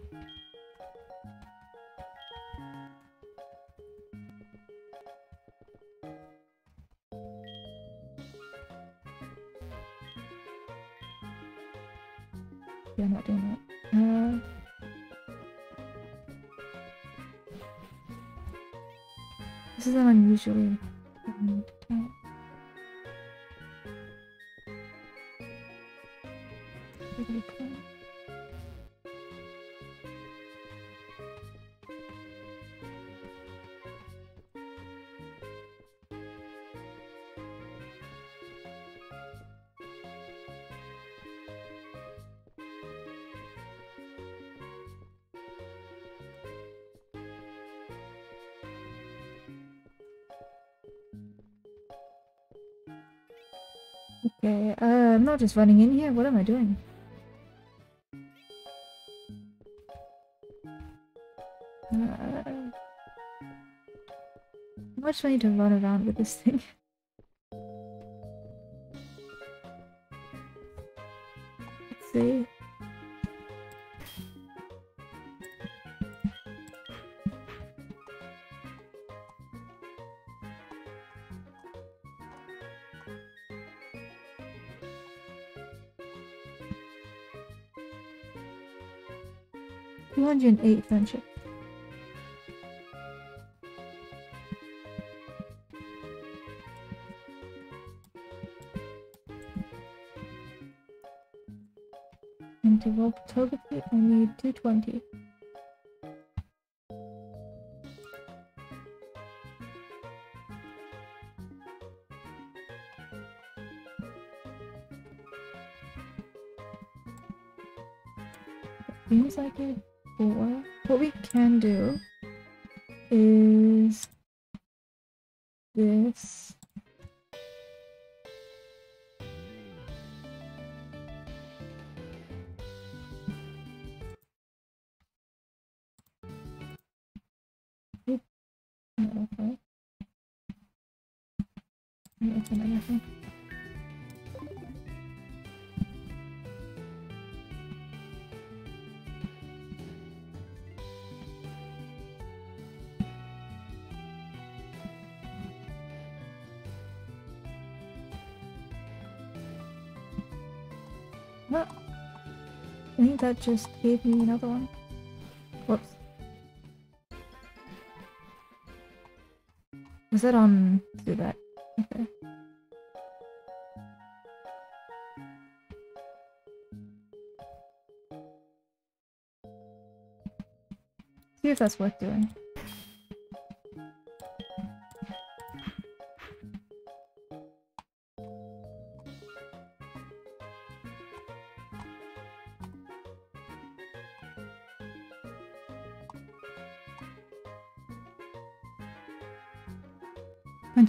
Yeah, I'm not doing that. Uh, this is an unusually Okay, uh, I'm not just running in here. What am I doing? Uh, how much do I need to run around with this thing? 208 friendship. And to roll photography, I need 220. Seems like it that just gave me another one. Whoops. Was that on that? Okay. See if that's worth doing.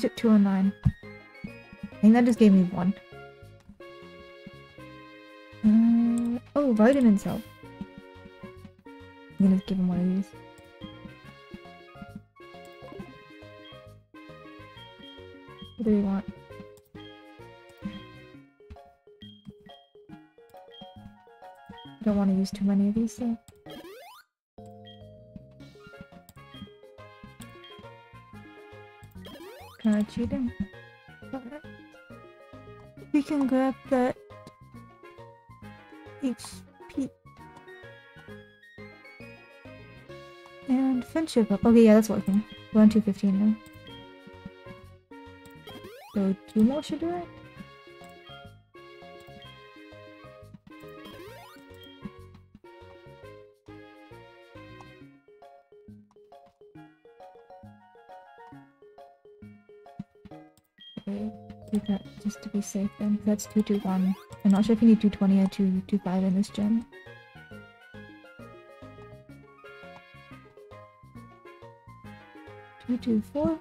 Friendship 209. I think that just gave me one. Uh, oh, vitamin cell. I'm gonna give him one of these. What do we want? Don't want to use too many of these though. Of cheating. We can grab that HP. And friendship up. Okay, yeah, that's working. We're on 215 now. So two more should do it? Safe then. That's 221. I'm not sure if you need 220 or 225 in this gen. Two two four.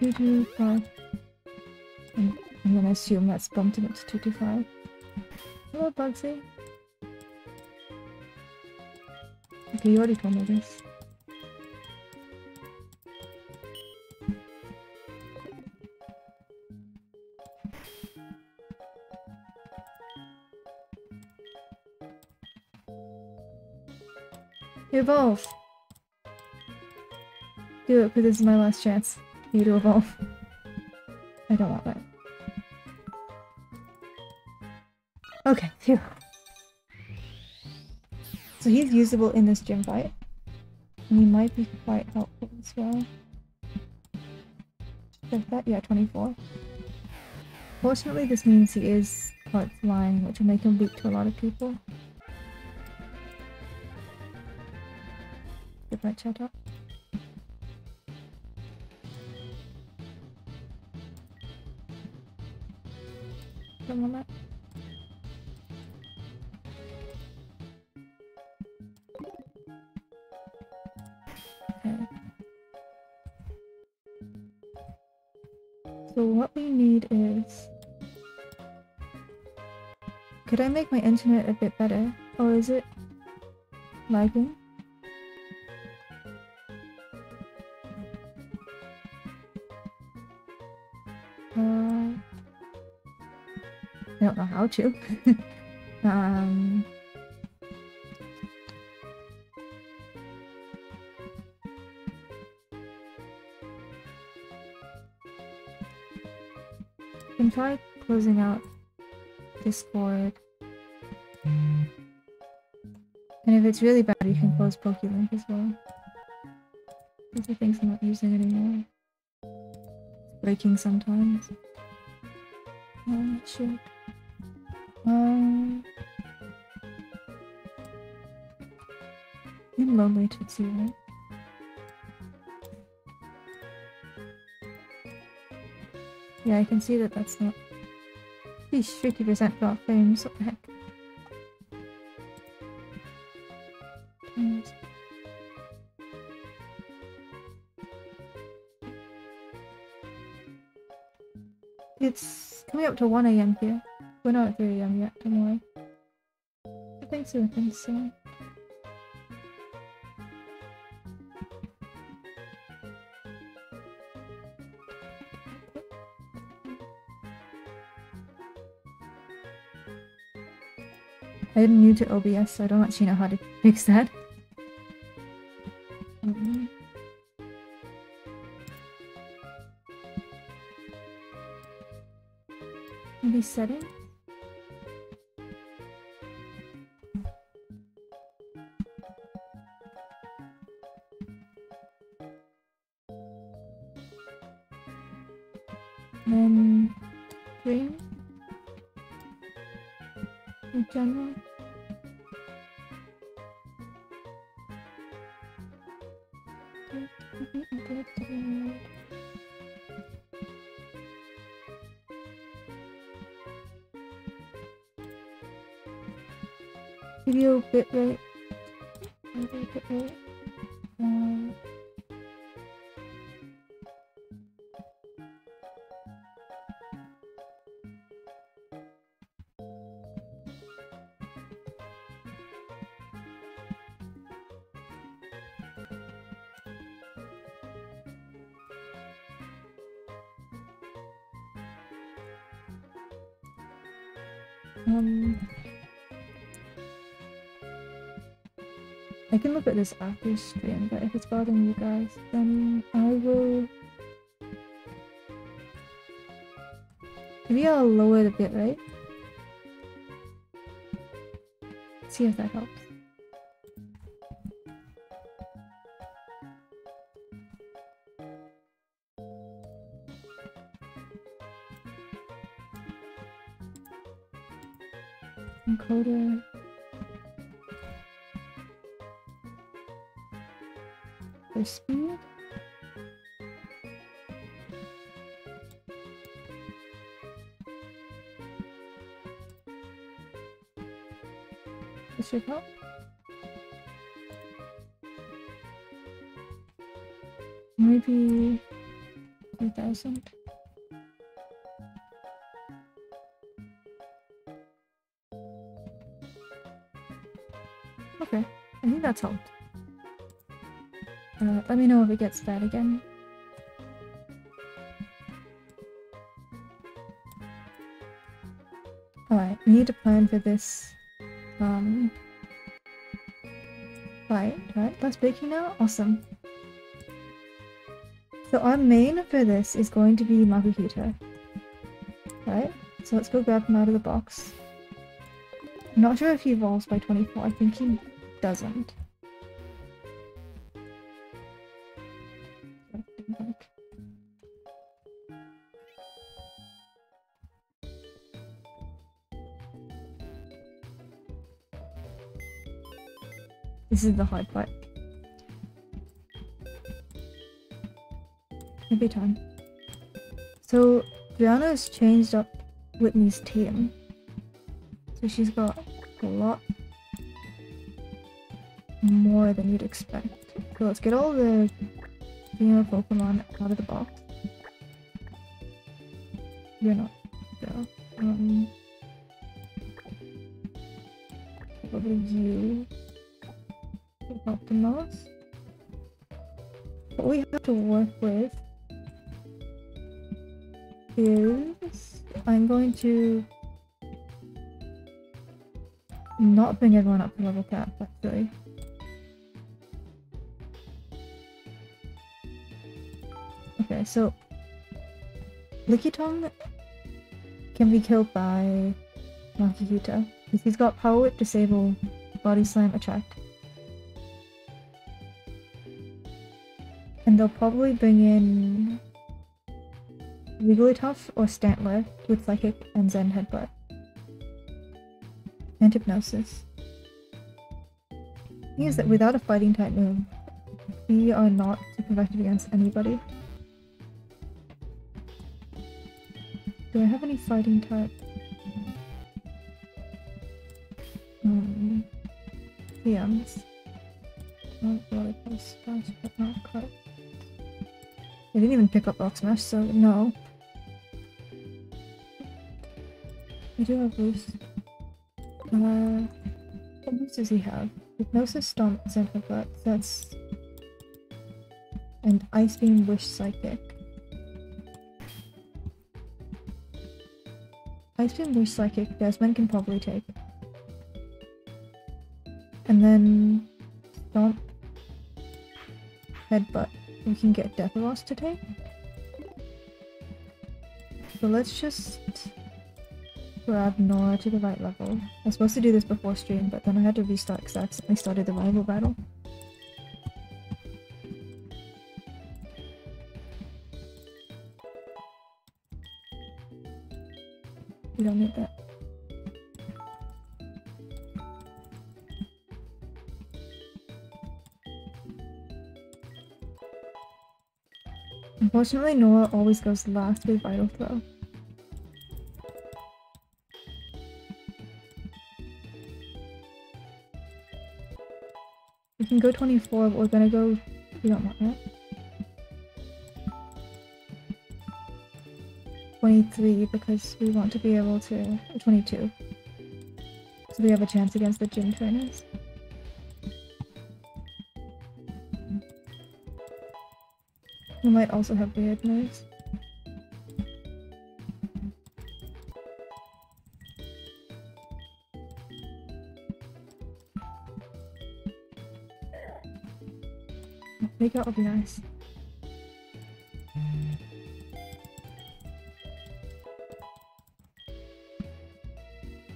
Two two five. And I'm gonna assume that's bumped him up to two two five. Hello, Bugsy. Okay, you already told me this. Evolve! Do it, because this is my last chance for you to evolve. I don't want that. Okay, phew. So he's usable in this gym fight. And he might be quite helpful as well. Check that, yeah, 24. Fortunately, this means he is part flying, which will make him weak to a lot of people. Moment. Okay. So what we need is... Could I make my internet a bit better? Or is it lagging? How to. um, can try closing out Discord. And if it's really bad, you can close PokeLink as well. These are things I'm not using anymore. It's breaking sometimes. Oh shit. Lonely Tootsie, right? Yeah, I can see that that's not... He's 50% got frames, what the heck? It's coming up to 1am here. We're not at 3am yet, don't worry. I think so, I think so. I'm new to OBS, so I don't actually know how to fix that. Maybe settings? Video bitrate. Video bitrate. Um, um, I can look at this after stream, but if it's bothering you guys, then I will. Maybe I'll lower it a bit, right? See if that helps. Speed? This should help. Maybe 2000. Okay, I think that's helped. Uh, let me know if it gets bad again. Alright, need to plan for this. Um. Right, right, that's baking now? Awesome. So our main for this is going to be Makuhita. Right? So let's go grab him out of the box. I'm not sure if he evolves by 24, I think he doesn't. Is the hard part. Every time. So, Drayano has changed up Whitney's team. So she's got a lot more than you'd expect. So let's get all the female Pokemon out of the box. You're not work with is I'm going to not bring everyone up to level cap actually. Okay, so Lickitung can be killed by Makuhita because he's got power whip disable Body Slam, Attract. And they'll probably bring in Wigglytuff or Stantler with Psychic and Zen Headbutt. And Hypnosis. The thing is that without a fighting type move, we are not super effective against anybody. Do I have any fighting type? Even pick up Rock Smash, so no. I do have boost. Uh, what boost does he have? Hypnosis, Stomp, Zen Headbutt, that's... And Ice Beam, Wish, Psychic. Ice Beam, Wish, Psychic, Desmond can probably take. And then... Stomp. Headbutt. We can get Deatharos to take. So let's just grab Nora to the right level. I was supposed to do this before stream, but then I had to restart because I accidentally started the rival battle. Unfortunately, Nora always goes last with Vital Throw. We can go 24, but we're gonna go... We don't want that. 23 because we want to be able to... 22. So we have a chance against the gym trainers. We might also have weird moves. Fake Out would be nice.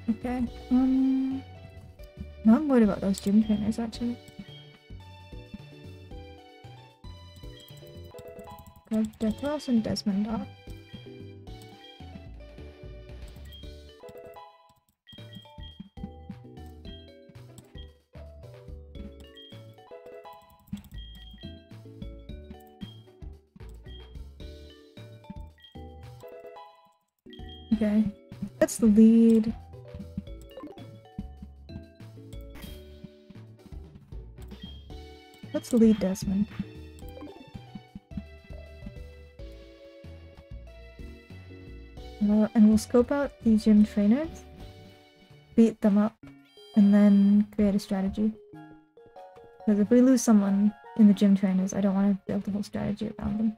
Okay, um... Now I'm worried about those gym trainers actually. Deathross and Desmond up. Okay, let's lead. Let's lead Desmond. Scope out the gym trainers, beat them up, and then create a strategy. Because if we lose someone in the gym trainers, I don't want to build the whole strategy around them.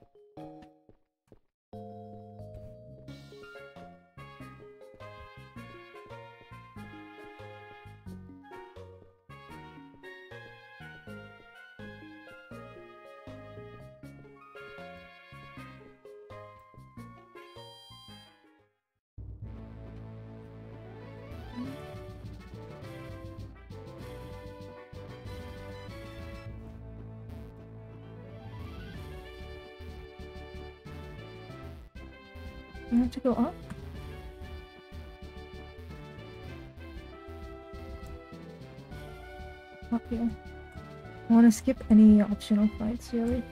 Skip any optional fights, really.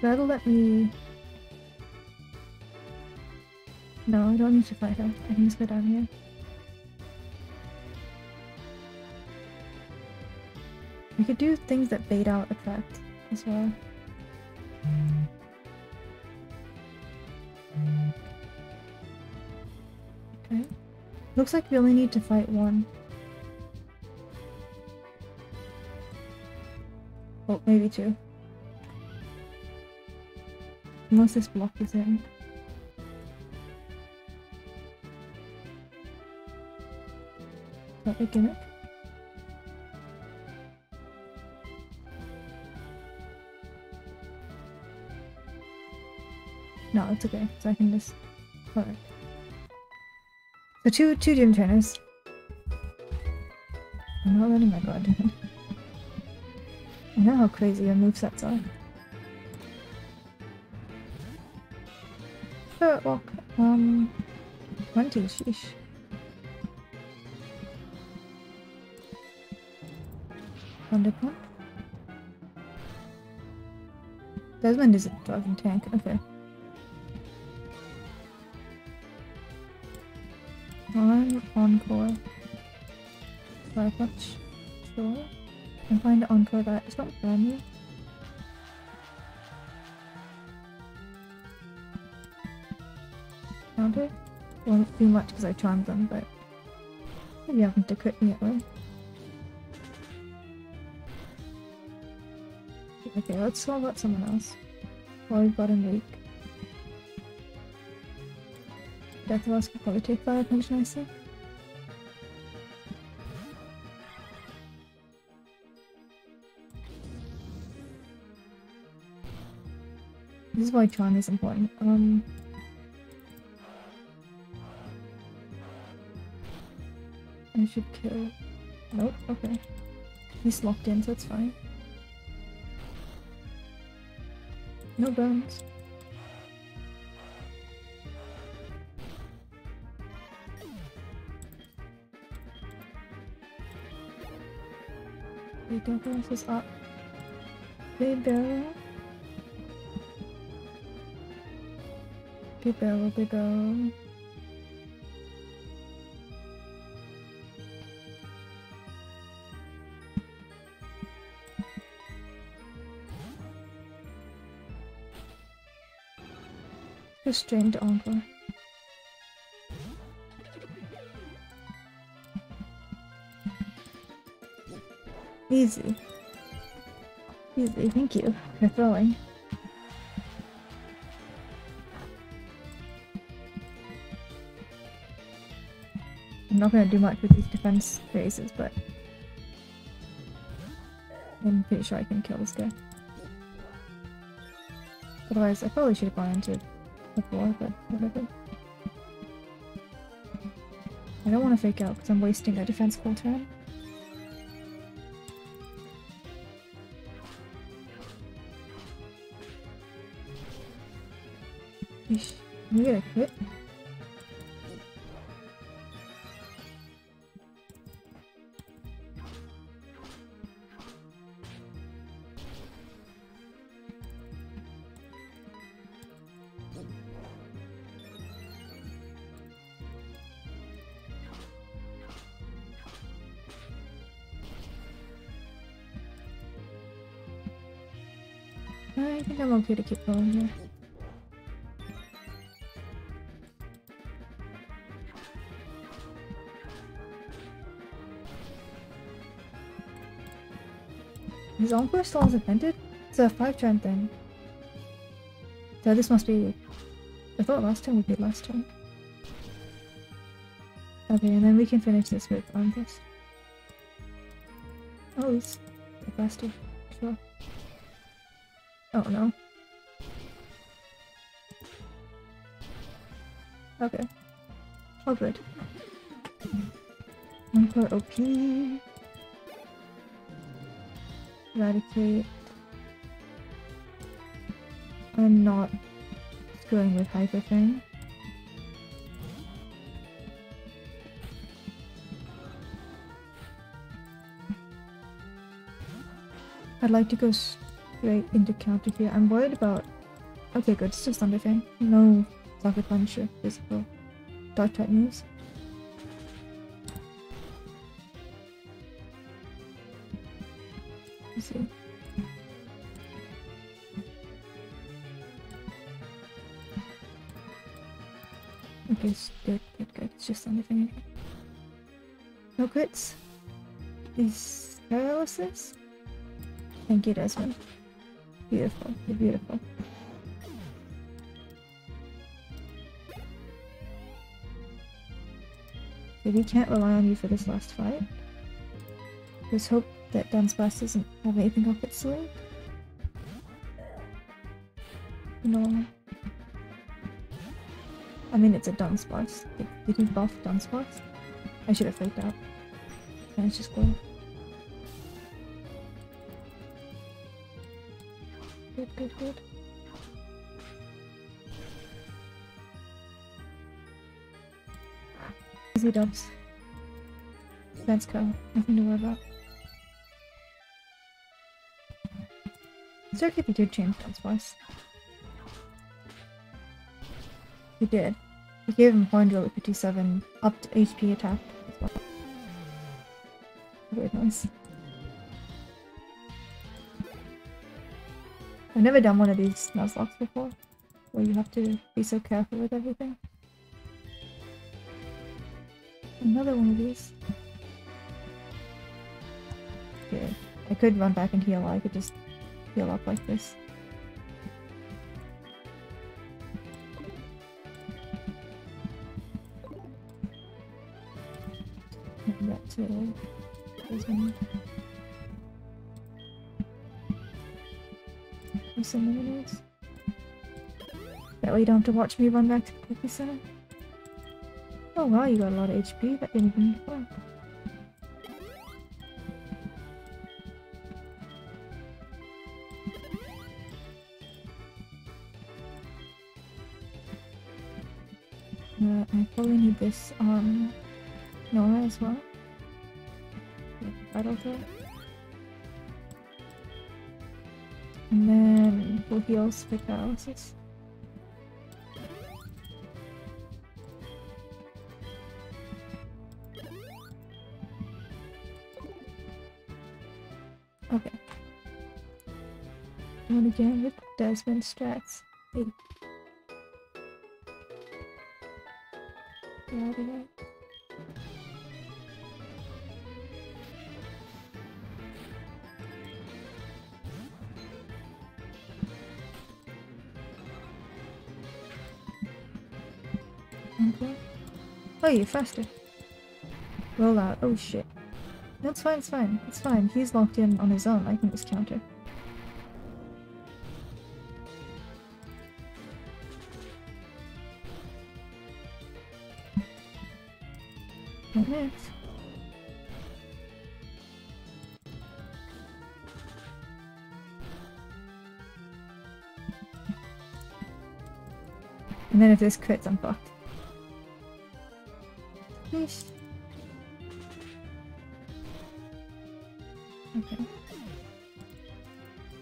That'll let me... No, I don't need to fight her. I can just go down here. We could do things that bait out attract as well. Okay. Looks like we only need to fight one. Oh, maybe two. Unless this block is in. Is that a gimmick? No, it's okay, so I can just... Alright. So two two gym trainers. I'm not letting my guard down. I know how crazy your movesets are. Spirit Walk. Um, 20, sheesh. Thunder Punch. Desmond is a driving tank, okay. On Encore. Sure. And it on Encore It's not brand new. Counter? Won't do much because I charmed them, but maybe I to crit me. Okay, let's swap out someone else. While we've got him weak. Death of us could probably take fire punch nicely. Why charm is important. Um I should kill. Nope, okay. He's locked in, so it's fine. No bones. Wait, don't up. Big barrel. Big barrel, big barrel. Restrained encore. Easy. Easy, thank you for throwing. Not gonna do much with these defense phases, but I'm pretty sure I can kill this guy. Otherwise, I probably should have gone into before, but whatever. I don't want to fake out because I'm wasting a defense cool turn. Yeesh. You get a crit? I think okay to keep going here. Is Encore still as invented? It's a 5 turn thing. So this must be... I thought last time we did last time. Okay, and then we can finish this with Arm Thrust. Oh, he's faster. Sure. Oh no. Okay. Oh good. Encore OP. Eradicate. I'm not screwing with Hyper Fang. I'd like to go straight into counter here. I'm worried about... Okay, good. It's just Thunder Fang. No Sucker Punch or physical Dark moves. Let's see. Okay, it's good, good, good. It's just Fang. No crits. Is paralysis? Thank you, Desmond. Beautiful. You're beautiful. Okay, we can't rely on you for this last fight. Let's hope that Dunsparce doesn't have anything up its sleeve. No. I mean, it's a Dunsparce. Did, did he buff Dunsparce? I should have freaked out. And it's just cool. Good, good, good. Easy dubs. That's cool. Nothing to worry about. Sorry if he did change Dunsparce. He did. He gave him Horn Drill at 57, up to HP attack as well. I've never done one of these Nuzlockes before, where you have to be so careful with everything. Another one of these. Good. I could run back and heal, I could just heal up like this. That to this one. some minerals. That way you don't have to watch me run back to the Center. Oh wow, you got a lot of HP. That didn't even work. Uh, I probably need this on Nora as well. Battle threat. And then we'll heal with paralysis. Again with Desmond strats. Hey. Of here. Okay. Oh, you're faster. Roll out. Oh shit. That's fine, it's fine. It's fine. He's locked in on his own. I can just counter. And then if this crits, I'm fucked. Nice. Okay.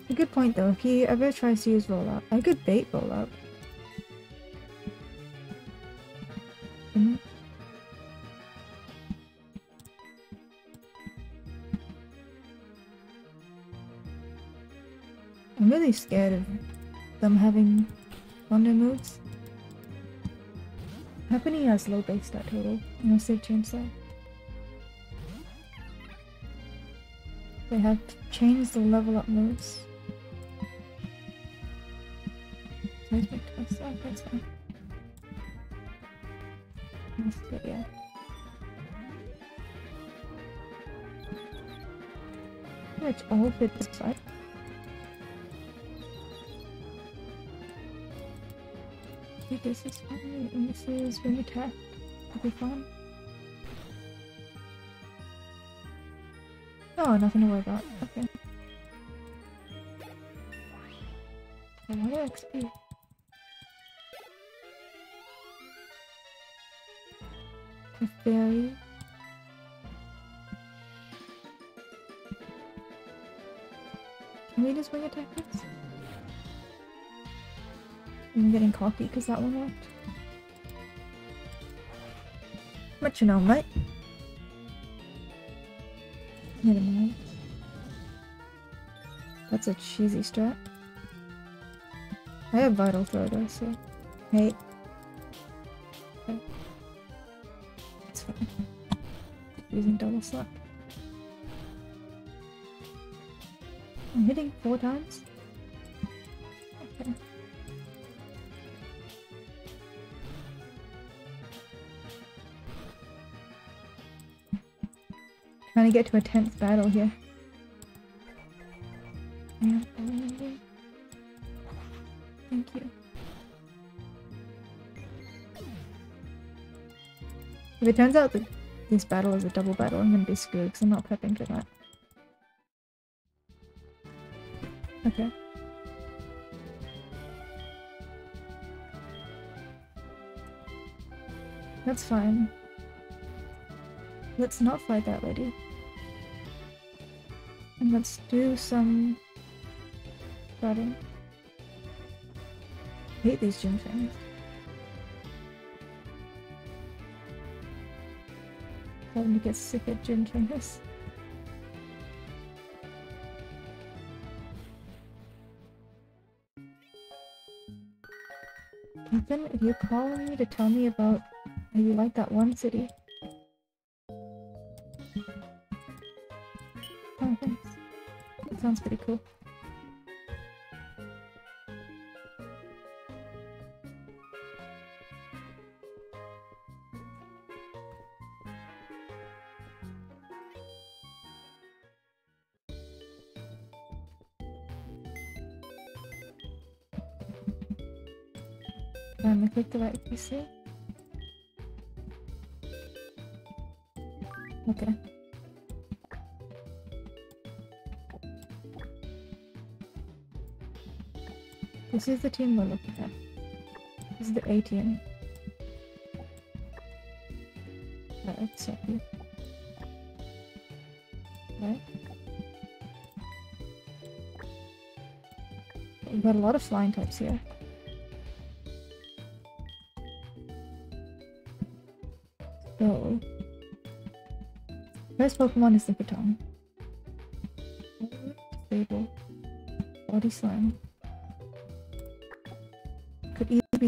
A good point though, if he ever tries to use rollout, a good bait rollout. Mm really scared of them having thunder moves. Happening has low base stat total, they've changed that. They have changed the level up moves. Seismic Toss, oh, that's fine. That's good, yeah. It's all fit this side. This is fine, and this is ring attack. Will be fine. Oh, nothing to worry about. Okay. Lot of XP. A Coffee because that one worked. What you know, mate? Never mind. That's a cheesy strat. I have Vital Throw though, so... Hey. It's fine. Using double slap. I'm hitting four times? Trying to get to a tense battle here. Thank you. If it turns out that this battle is a double battle, I'm gonna be screwed because I'm not prepping for that. Okay. That's fine. Let's not fight that lady. Let's do some fighting. I hate these gym things. Starting to get sick of gym trainers. Ethan, if you're calling me to tell me about how you like that one city. Sounds pretty cool. Click the right PC. Okay. This is the team we're looking at. This is the A so here. Right. We've got a lot of flying types here. So, first Pokemon is the Baton. Fable. Body Slam.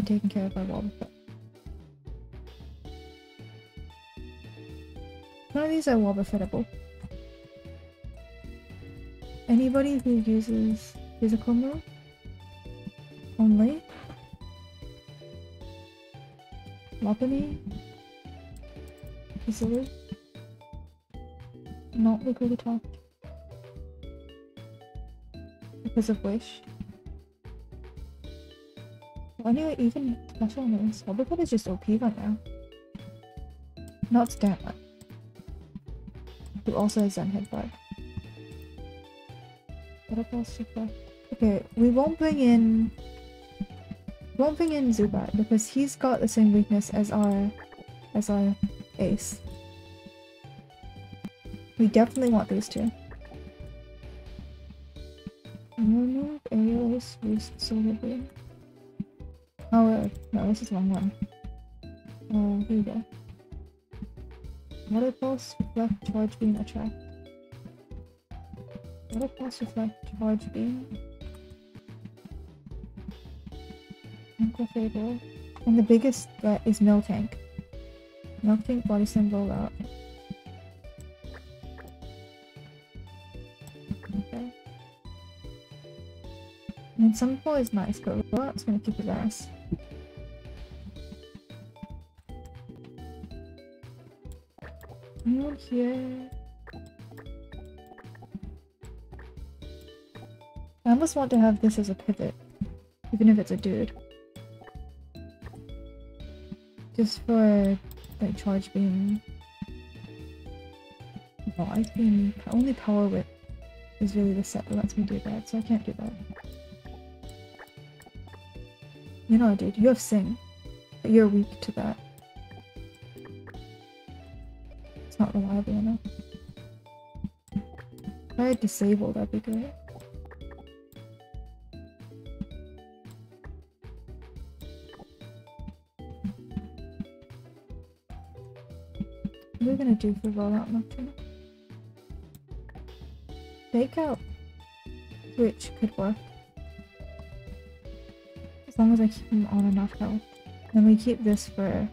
Taken care of by Wobbuffet. None of these are Wobbuffetable. Anybody who uses physical move only. Lopunny easily. Not Wigglytuff. Because of Wish. Well, anyway, even special moves. Wobbuffet is just OP right now. Not Stantler. Who also has Zen Headbutt. What else left? Okay, we won't bring in... Won't bring in Zubat because he's got the same weakness as our... as our ace. We definitely want these two. Is the wrong one. Oh, here we go. Water pulse, reflect, charge beam, attract. Water pulse, reflect, charge beam. Fable. And the biggest threat is Miltank. Miltank body slam rollout. Okay. And some ball is nice, but rollout's gonna keep his ass. Here? I almost want to have this as a pivot, even if it's a dude. Just for like charge beam. No, ice beam only power whip is really the set that lets me do that, so I can't do that. You know, dude, you have sing, but you're weak to that. If I had disable, that'd be great. What are we gonna do for rollout nocturne? Fake out Switch could work. As long as I keep him on enough health. Then we keep this for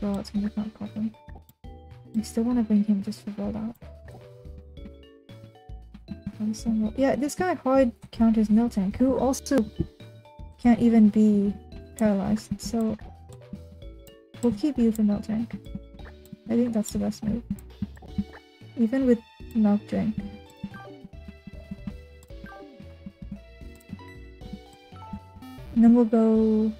I feel like become a problem. I still wanna bring him just for rollout. Yeah, this guy hard counters Miltank, who also can't even be paralyzed, so we'll keep you for Miltank. I think that's the best move. Even with Milk Drink. And then we'll go...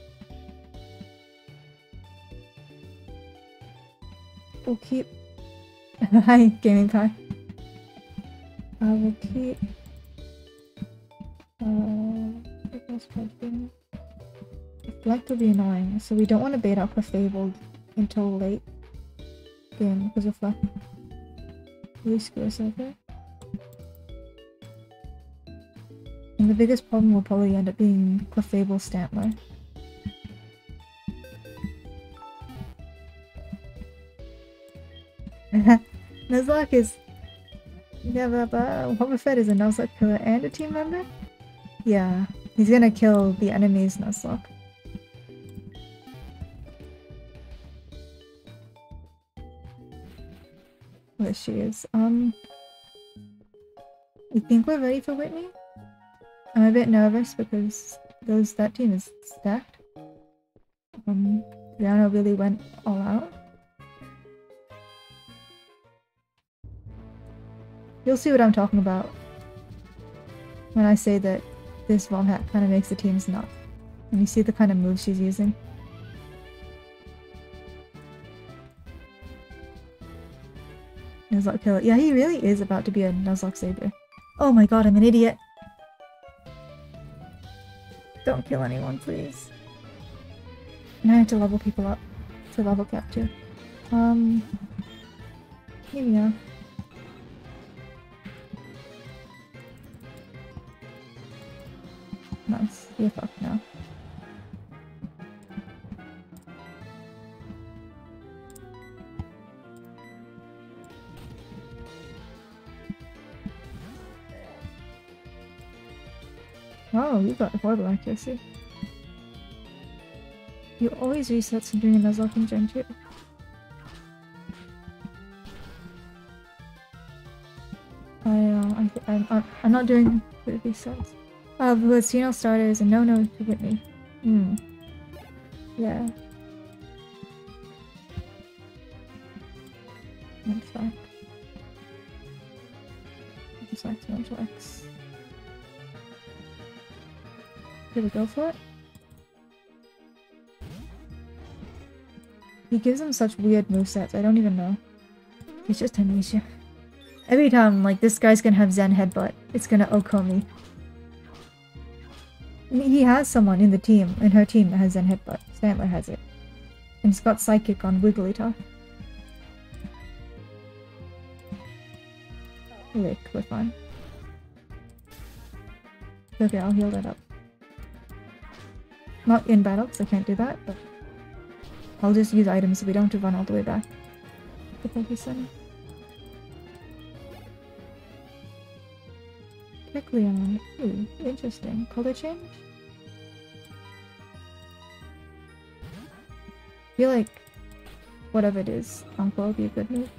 We'll keep... Hi, Gaming Pie. Uh, we'll keep... Uh... Reflect will be annoying, so we don't want to bait out Clefabled until late game because of really screw us over. And the biggest problem will probably end up being Clefable Stantler. Nuzlocke is... But Wobbuffet is a Nuzlocke killer and a team member? Yeah, he's gonna kill the enemy's Nuzlocke. There she is. Um... I think we're ready for Whitney? I'm a bit nervous because those that team is stacked. Um, Drayano really went all out. You'll see what I'm talking about when I say that this Von hat kind of makes the teams nut. And you see the kind of moves she's using. Nuzlocke killer. Yeah, he really is about to be a Nuzlocke saber. Oh my god, I'm an idiot. Don't kill anyone, please. And I have to level people up to level cap too. Um, here we Nice. You're fucked now. Oh, you got the I accuracy. You always reset some doing a Nuzlocke in Gen 2. I, uh, I, I'm, I'm not doing resets. Uh, Latino starters and no no to Whitney. Hmm. Yeah. Sec, one flex. Did we go for it? He gives him such weird movesets, I don't even know. It's just amnesia. Every time, like, this guy's gonna have Zen Headbutt, it's gonna Okomi he has someone in the team, in her team that has Zen Headbutt. Stantler has it. And it's got Psychic on Wigglytuff. Lick, we're fine. Okay, I'll heal that up. Not in battle, because I can't do that, but I'll just use items so we don't have to run all the way back. The 37. Leon. Hmm, interesting. Color change? I feel like whatever it is, Uncle will be a good move.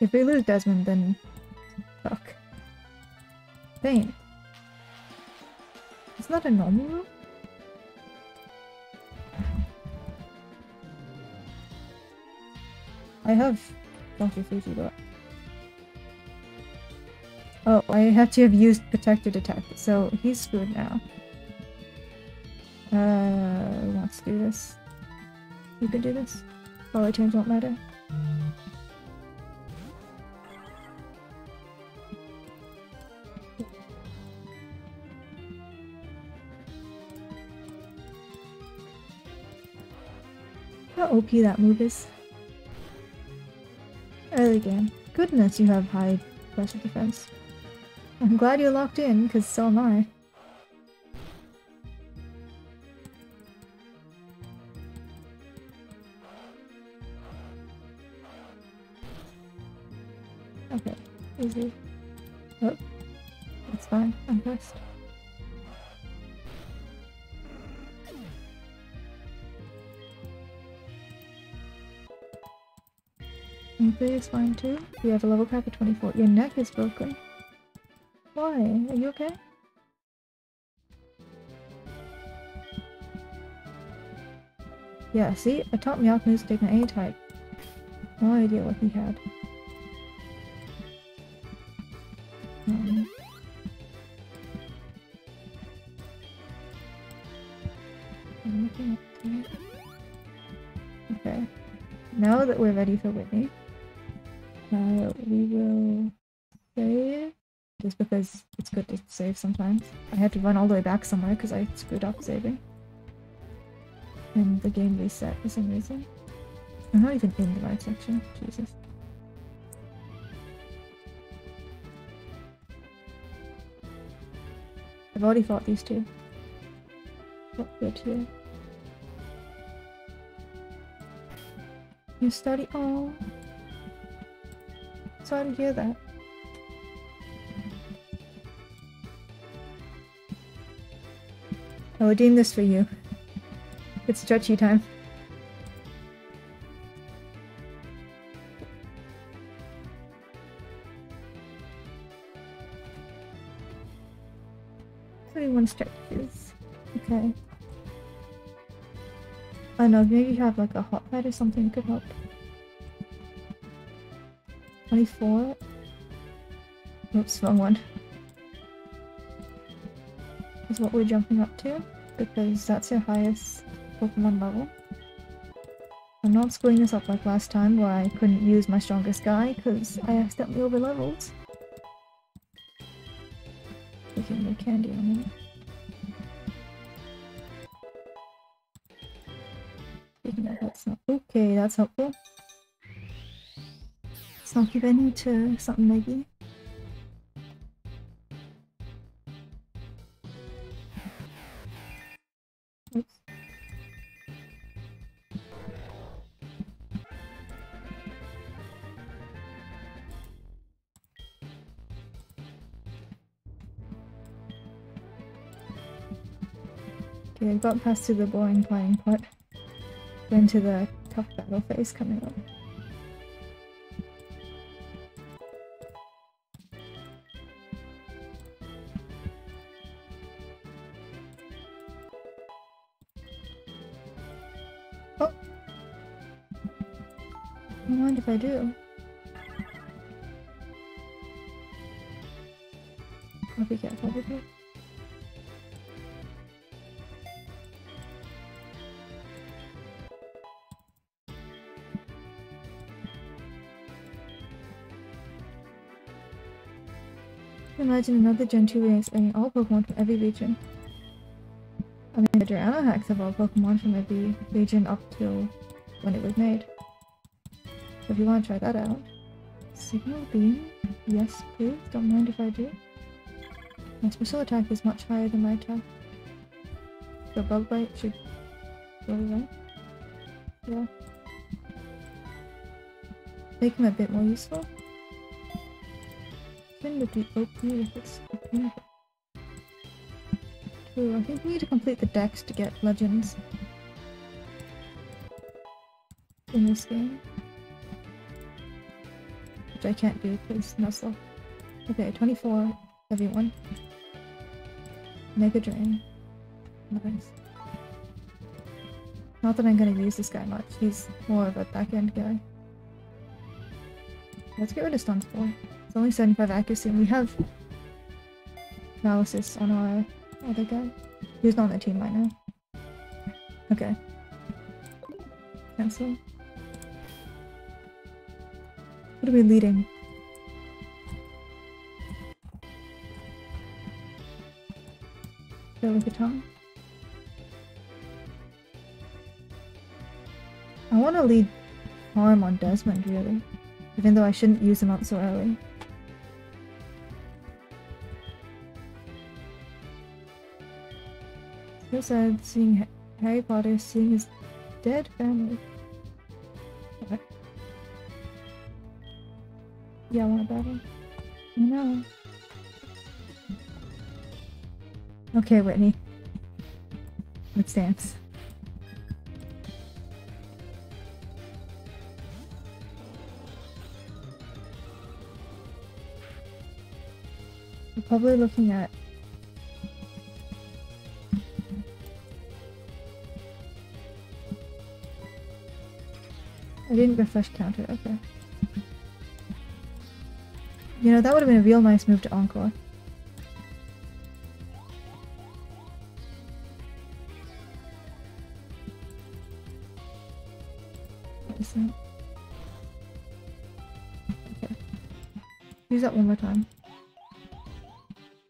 If we lose Desmond, then fuck. Pain. It's not a normal room? I have Donkey Fuji, but Oh, I have to have used Protector Detect, so he's screwed now. Uh, to do this. You can do this. Color change won't matter. How OP that move is. Early game. Goodness, you have high special defense. I'm glad you're locked in, because so am I. Okay, easy. Oh, it's fine. I'm pressed. Anything is fine too. You have a level cap of 24. Your neck is broken. Why? Are you okay? Yeah, see? I taught Myaku's taking an A-type. No idea what he had. Um. Okay. Now that we're ready for Whitney, because it's good to save sometimes. I had to run all the way back somewhere because I screwed up saving. And the game reset for some reason. I'm not even in the right section, Jesus. I've already fought these two. What good here? You study all. Sorry to hear that. Oh, I'll redeem this for you. It's stretchy time. Twenty-one stretches. Okay. I know, maybe you have like a hot pad or something could help. 24. Oops, wrong one. Is what we're jumping up to, because that's your highest Pokemon level. I'm not screwing this up like last time where I couldn't use my strongest guy because I accidentally overleveled. Taking the candy on. Taking that's not okay, that's helpful. Let's not give any to something leggy. I've got past to the boring playing part. Into the tough battle phase coming up. Oh! I mind if I do. I'll be careful with it. Imagine another Gen 2 remix adding all Pokemon from every region. I mean, the Drayano hacks have all Pokemon from every region up till when it was made. So if you want to try that out. Signal Beam? Yes, please. Don't mind if I do. My special attack is much higher than my attack. So Bug Bite should go right. Yeah. Make him a bit more useful. Would be OP if it's OP. Ooh, I think we need to complete the dex to get legends in this game. Which I can't do because Nuzlocke. Okay, 24, everyone. Mega Drain. Nice. Not that I'm gonna use this guy much, he's more of a back end guy. Let's get rid of Stun Spore. It's only 75 accuracy we have analysis on our other guy. He's not on the team right now. Okay. Cancel. What are we leading? Go with. I want to lead harm on Desmond, really. Even though I shouldn't use him up so early. So sad seeing Harry Potter seeing his dead family. Okay. Yeah, I want. I know. Okay, Whitney. Let's dance. We're probably looking at didn't refresh counter, okay. You know, that would have been a real nice move to Encore. Okay. Use that one more time.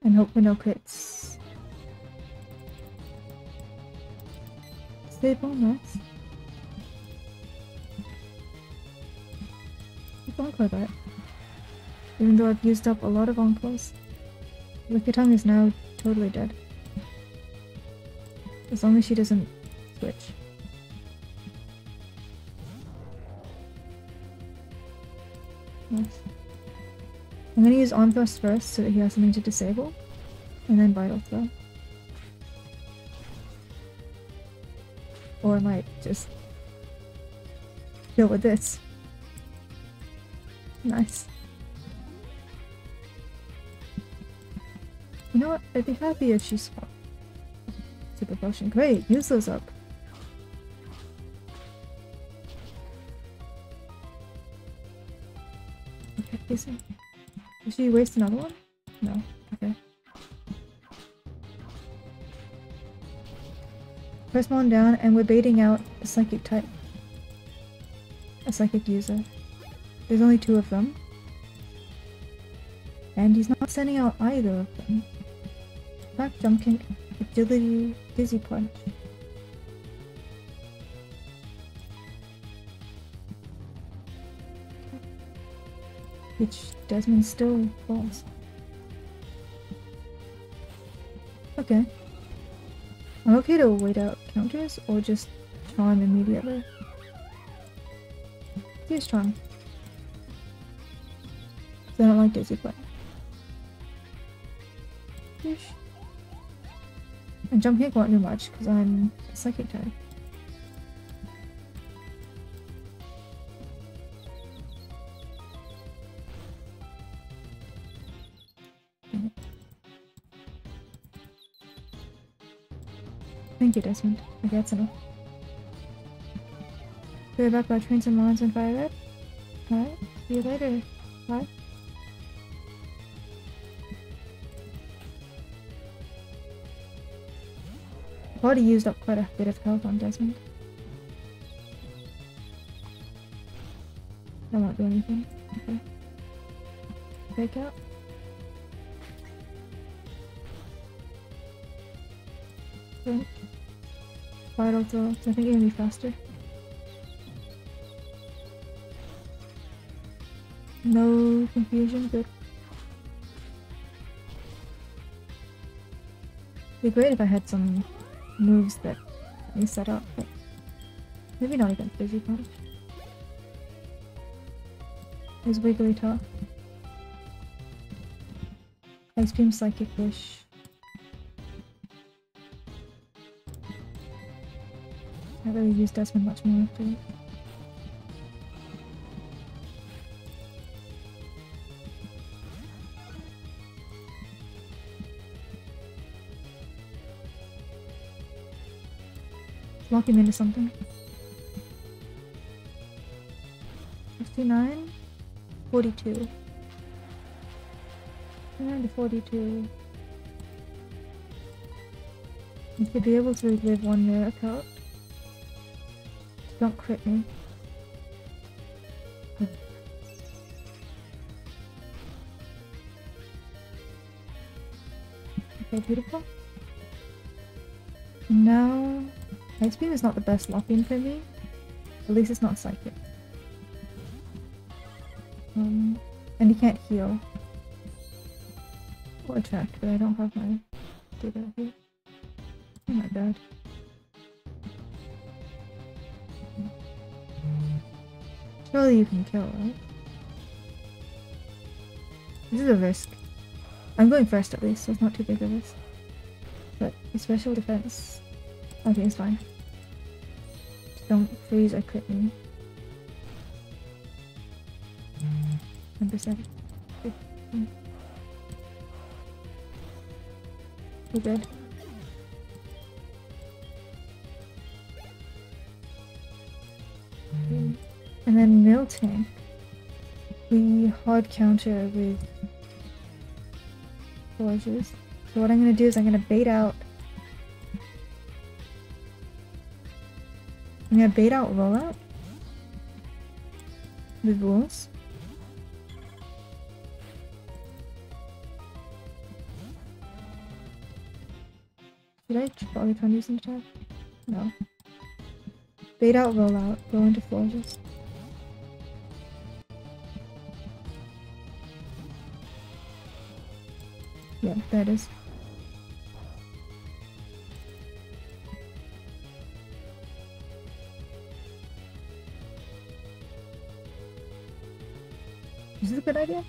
And hope for no crits. C'est bon, nice. Encore that. Even though I've used up a lot of Encores. Lickitung is now totally dead. As long as she doesn't switch. Nice. I'm gonna use Arm Thrust first so that he has something to disable. And then Vital Throw. Or I might just deal with this. Nice. You know what? I'd be happy if she swapped. Super potion. Great, use those up. Okay, decent. Did she waste another one? No. Okay. Press one down and we're baiting out a psychic type. A psychic user. There's only two of them. And he's not sending out either of them. Back jump agility, dizzy punch. Which Desmond still falls. Okay. I'm okay to wait out counters or just charm immediately. Here's charm. I don't like dizzy punch. Fish. And jump kick won't do much because I'm a psychic type. Thank you, Desmond. Okay, that's enough. Be back by trains and mines and fire red. Alright, see you later. Bye. Already used up quite a bit of health on Desmond. That won't do anything. Okay. Fake out. Okay. Vital throw. I think gonna be faster. No confusion, good. It'd be great if I had some moves that we set up, but maybe not against Dizzy Punch. Is Wigglytuff. Ice Beam Psychic Wish. I really use Desmond much more after Lock him into something. 59? 42. 59 to 42. You should be able to relive one mirror card. Don't crit me. Okay, beautiful. Ice Beam is not the best lock-in for me. At least it's not Psychic. Um, and he can't heal. Or attack, but I don't have my data here. Oh my god. Surely you can kill, right? This is a risk. I'm going first at least, so it's not too big of a risk. But special defense, think it's fine. Don't freeze or crit me. 10%. We're good. And then Miltank, we hard counter with forges. So what I'm gonna do is I'm gonna bait out. I'm gonna bait out rollout with wolves. Did I chip all the thunders into attack? No. Bait out rollout, roll into flourishes. Yeah, that is. Good idea?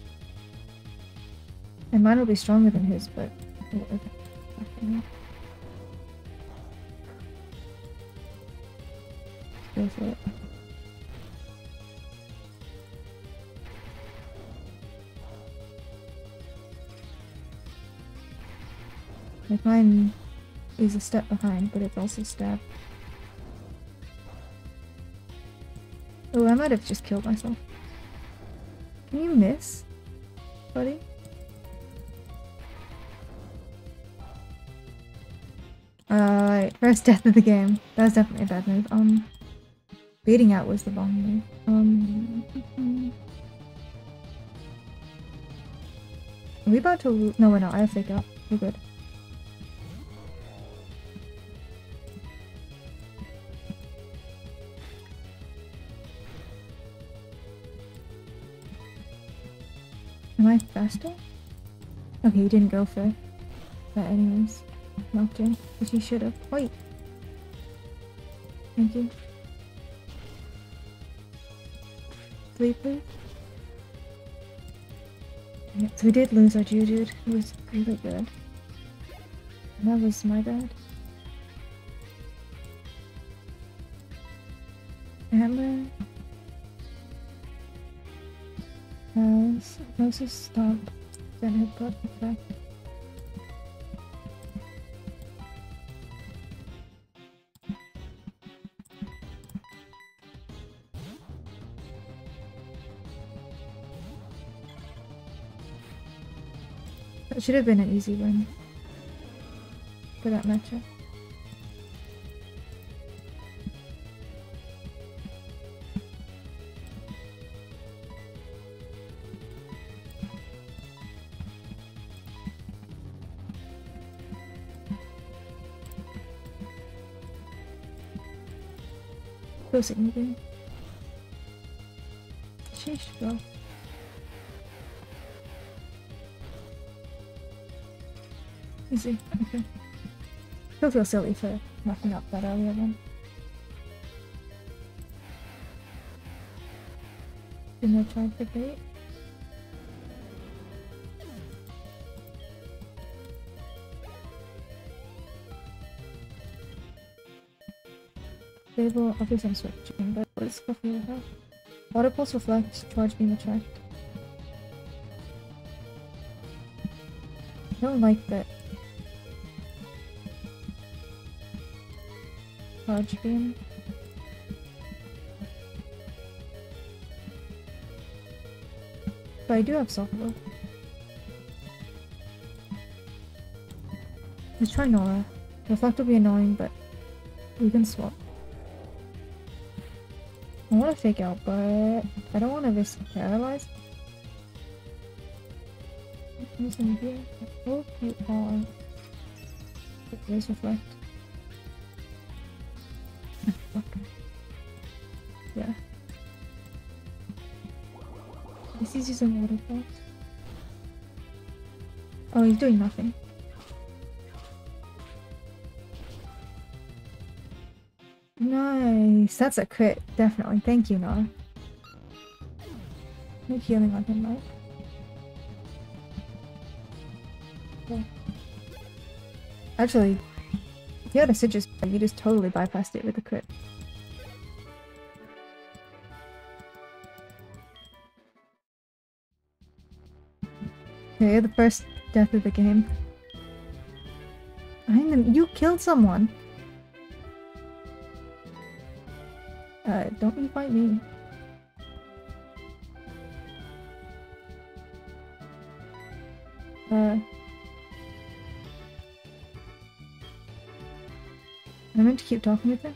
And mine will be stronger than his, but it. Like mine is a step behind, but it's also stab. Oh, I might have just killed myself. Can you miss, buddy? Alright, first death of the game. That was definitely a bad move. Um, beating out was the wrong move. Um, are we about to? No, we're not. I have fake out. We're good. Faster? Okay, he didn't go for that anyways. Knocked in, which he should have. Wait! Thank you. Three, please. Yeah, so we did lose our Geodude, who was really good. And that was my bad. Hammer. Has Moses stop. Zen Headbutt effect. That should have been an easy win for that matchup. It, maybe. Sheesh, bro. Easy. Okay. He'll feel silly for knocking up that earlier then. Didn't I try for bait? Stable, obviously I'm switching, but what is Scorpio about? Water pulse reflects charge beam attract. I don't like that Charge beam. But I do have soft softball. Let's try Nora. Reflect will be annoying, but we can swap. Want to fake out, but I don't want to risk paralyzed. Using here. Oh, you are. Raise reflect. Yeah. This is using water. Oh, he's doing nothing. That's a crit. Definitely. Thank you, Nora. No healing on him, right? Yeah. Actually, you had a Sitrus, you just totally bypassed it with a crit. Okay, the first death of the game. I them, you killed someone! Don't fight me. Uh... I meant to keep talking with him?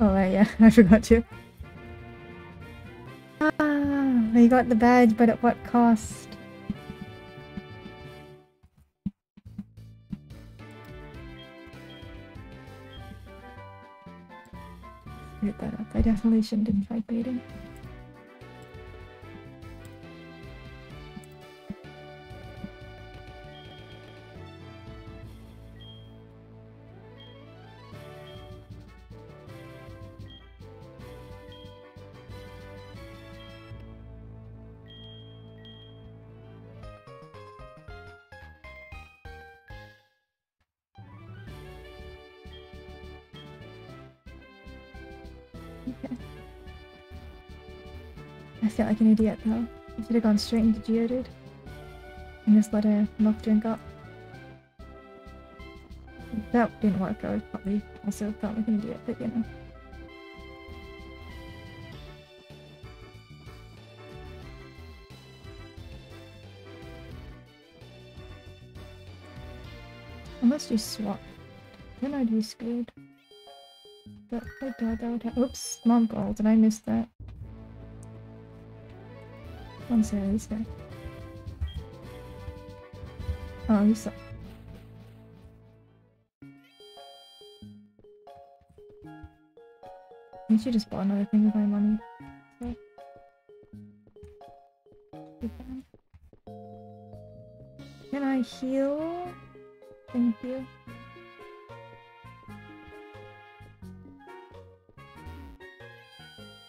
Oh right, yeah, I forgot to. Ah, I got the badge, but at what cost? I definitely shouldn't have tried baiting. Feel like an idiot though. I should have gone straight into Geodude. And just let a milk drink up. That didn't work, I was probably also felt like an idiot, but you know. Unless you swap. Then I'd be screwed. But I doubt that would. Oops, mom called and I missed that. One says here. Oh, you suck. I should just bought another thing with my money. So. Can I heal? Thank you.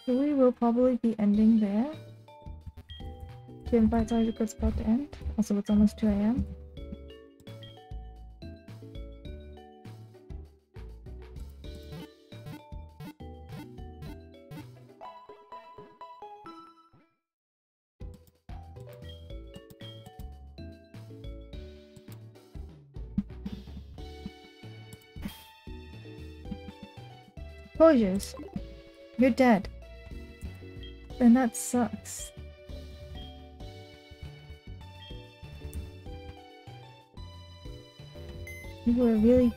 So we will probably be ending there. Invites are a good spot to end. Also, it's almost 2 a.m. Closures. You're dead. Then that sucks. You were a really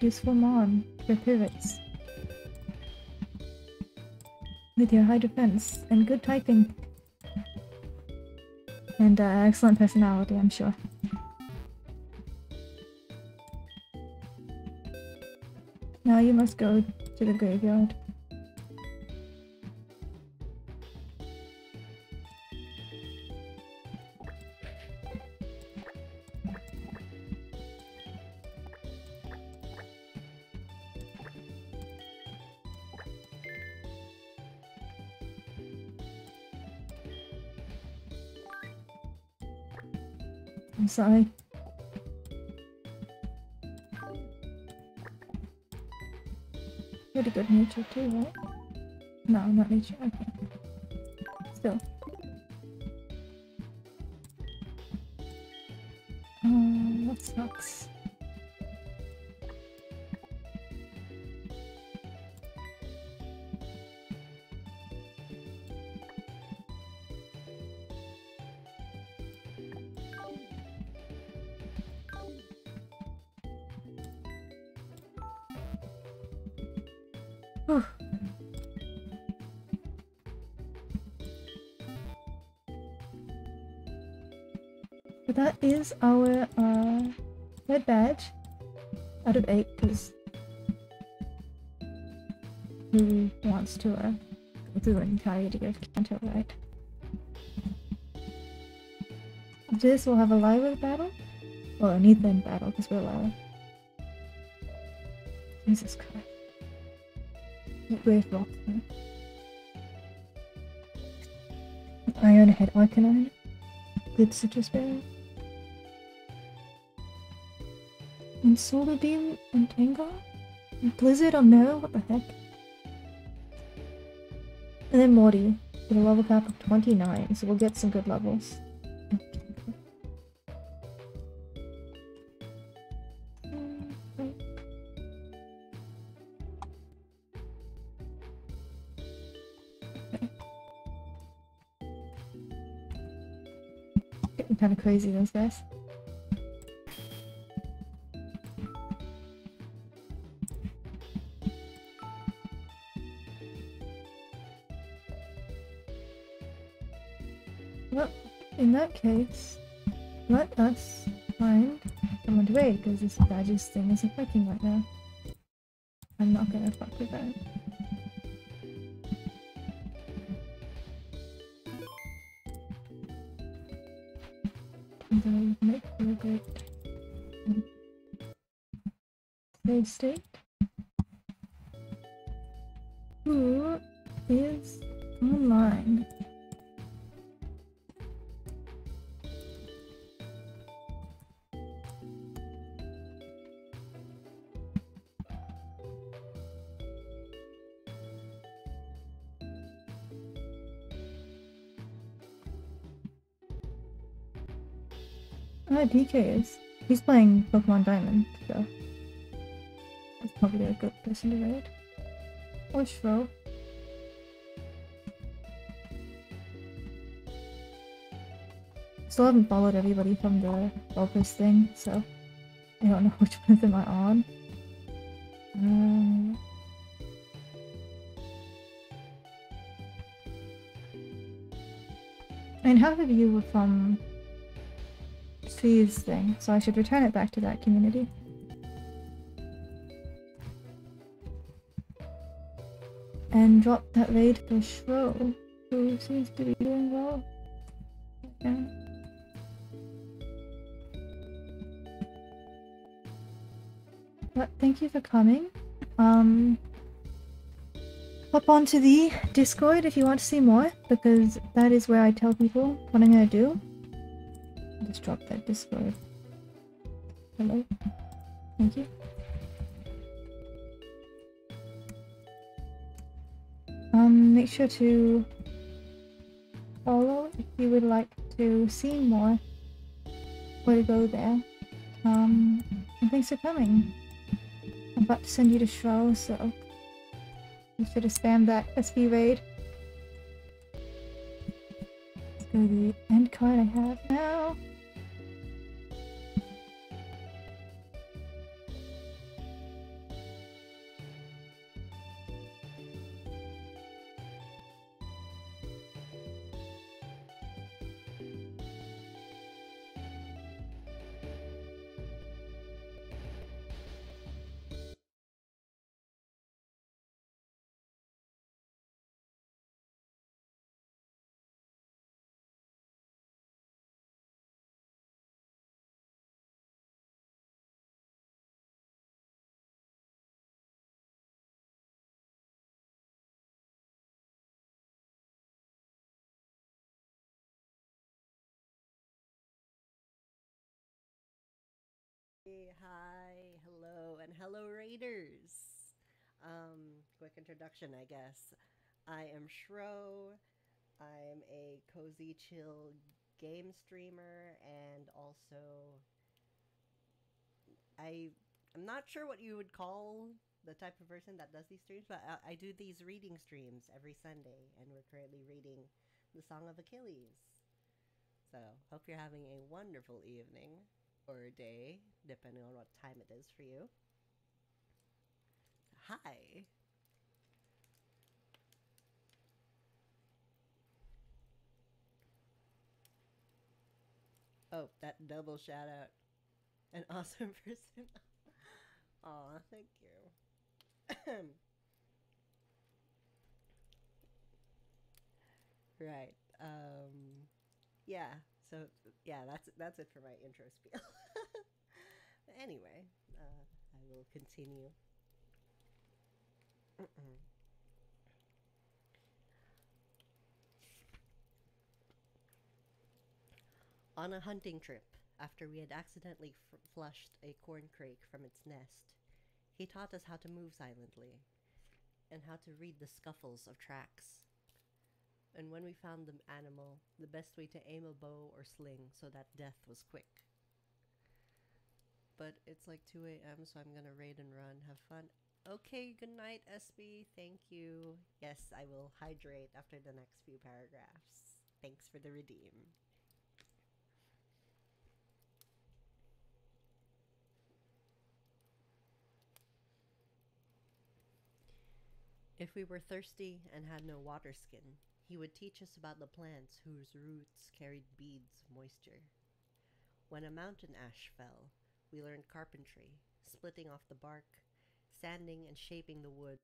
useful mom. for pivots. With your high defense and good typing. And uh, excellent personality, I'm sure. Now you must go to the graveyard. Sorry. Pretty good nature too, right? No, not nature, okay. Is our uh, red badge out of 8 because who wants to uh, through an entire to get Kanto right? This will have a live battle? Or an Ethan battle because we're live. Jesus Christ. Grave Rock. Iron Head Arcanine. Good Sitrus Berry. And Solar Beam and Tango? And Blizzard on Mirror? What the heck? And then Morty with a level cap of 29, so we'll get some good levels. Getting kind of crazy, those guys. case, let us find someone to wait because this badges thing isn't working right now. I'm not gonna fuck with that. Make a save state. Ah, DK is. He's playing Pokemon Diamond, so that's probably a good person to raid. Or Shro. Still haven't followed everybody from the Vulpes thing, so I don't know which one of them are on. Uh, and half of you were from Steve's thing, so I should return it back to that community. And drop that raid for Shro, who seems to be doing well. But thank you for coming. Um, hop onto the Discord if you want to see more, because that is where I tell people what I'm gonna do. Drop that Discord. Hello? Thank you. Um, make sure to follow if you would like to see more where to go there. Um, and thanks for coming. I'm about to send you to Shro, so you should have spammed that SB raid. Let's go to the end card I have now. Hi, hello, and hello, Raiders. Um, quick introduction, I guess. I am Shro. I'm a cozy, chill game streamer, and also I I'm not sure what you would call the type of person that does these streams, but I, I do these reading streams every Sunday, and we're currently reading the Song of Achilles. So hope you're having a wonderful evening or a day, depending on what time it is for you. Hi. Oh, that double shout out. An awesome person. Aw, thank you. right. Um yeah, so yeah, that's that's it for my intro spiel. anyway, uh, I will continue. Mm-mm. On a hunting trip, after we had accidentally f- flushed a corncrake from its nest, he taught us how to move silently and how to read the scuffles of tracks. And when we found the animal, the best way to aim a bow or sling so that death was quick. But it's like 2 a.m., so I'm gonna raid and run. Have fun. Okay, good night, SB. Thank you. Yes, I will hydrate after the next few paragraphs. Thanks for the redeem. If we were thirsty and had no water skin, he would teach us about the plants whose roots carried beads of moisture. When a mountain ash fell, we learned carpentry, splitting off the bark, sanding and shaping the wood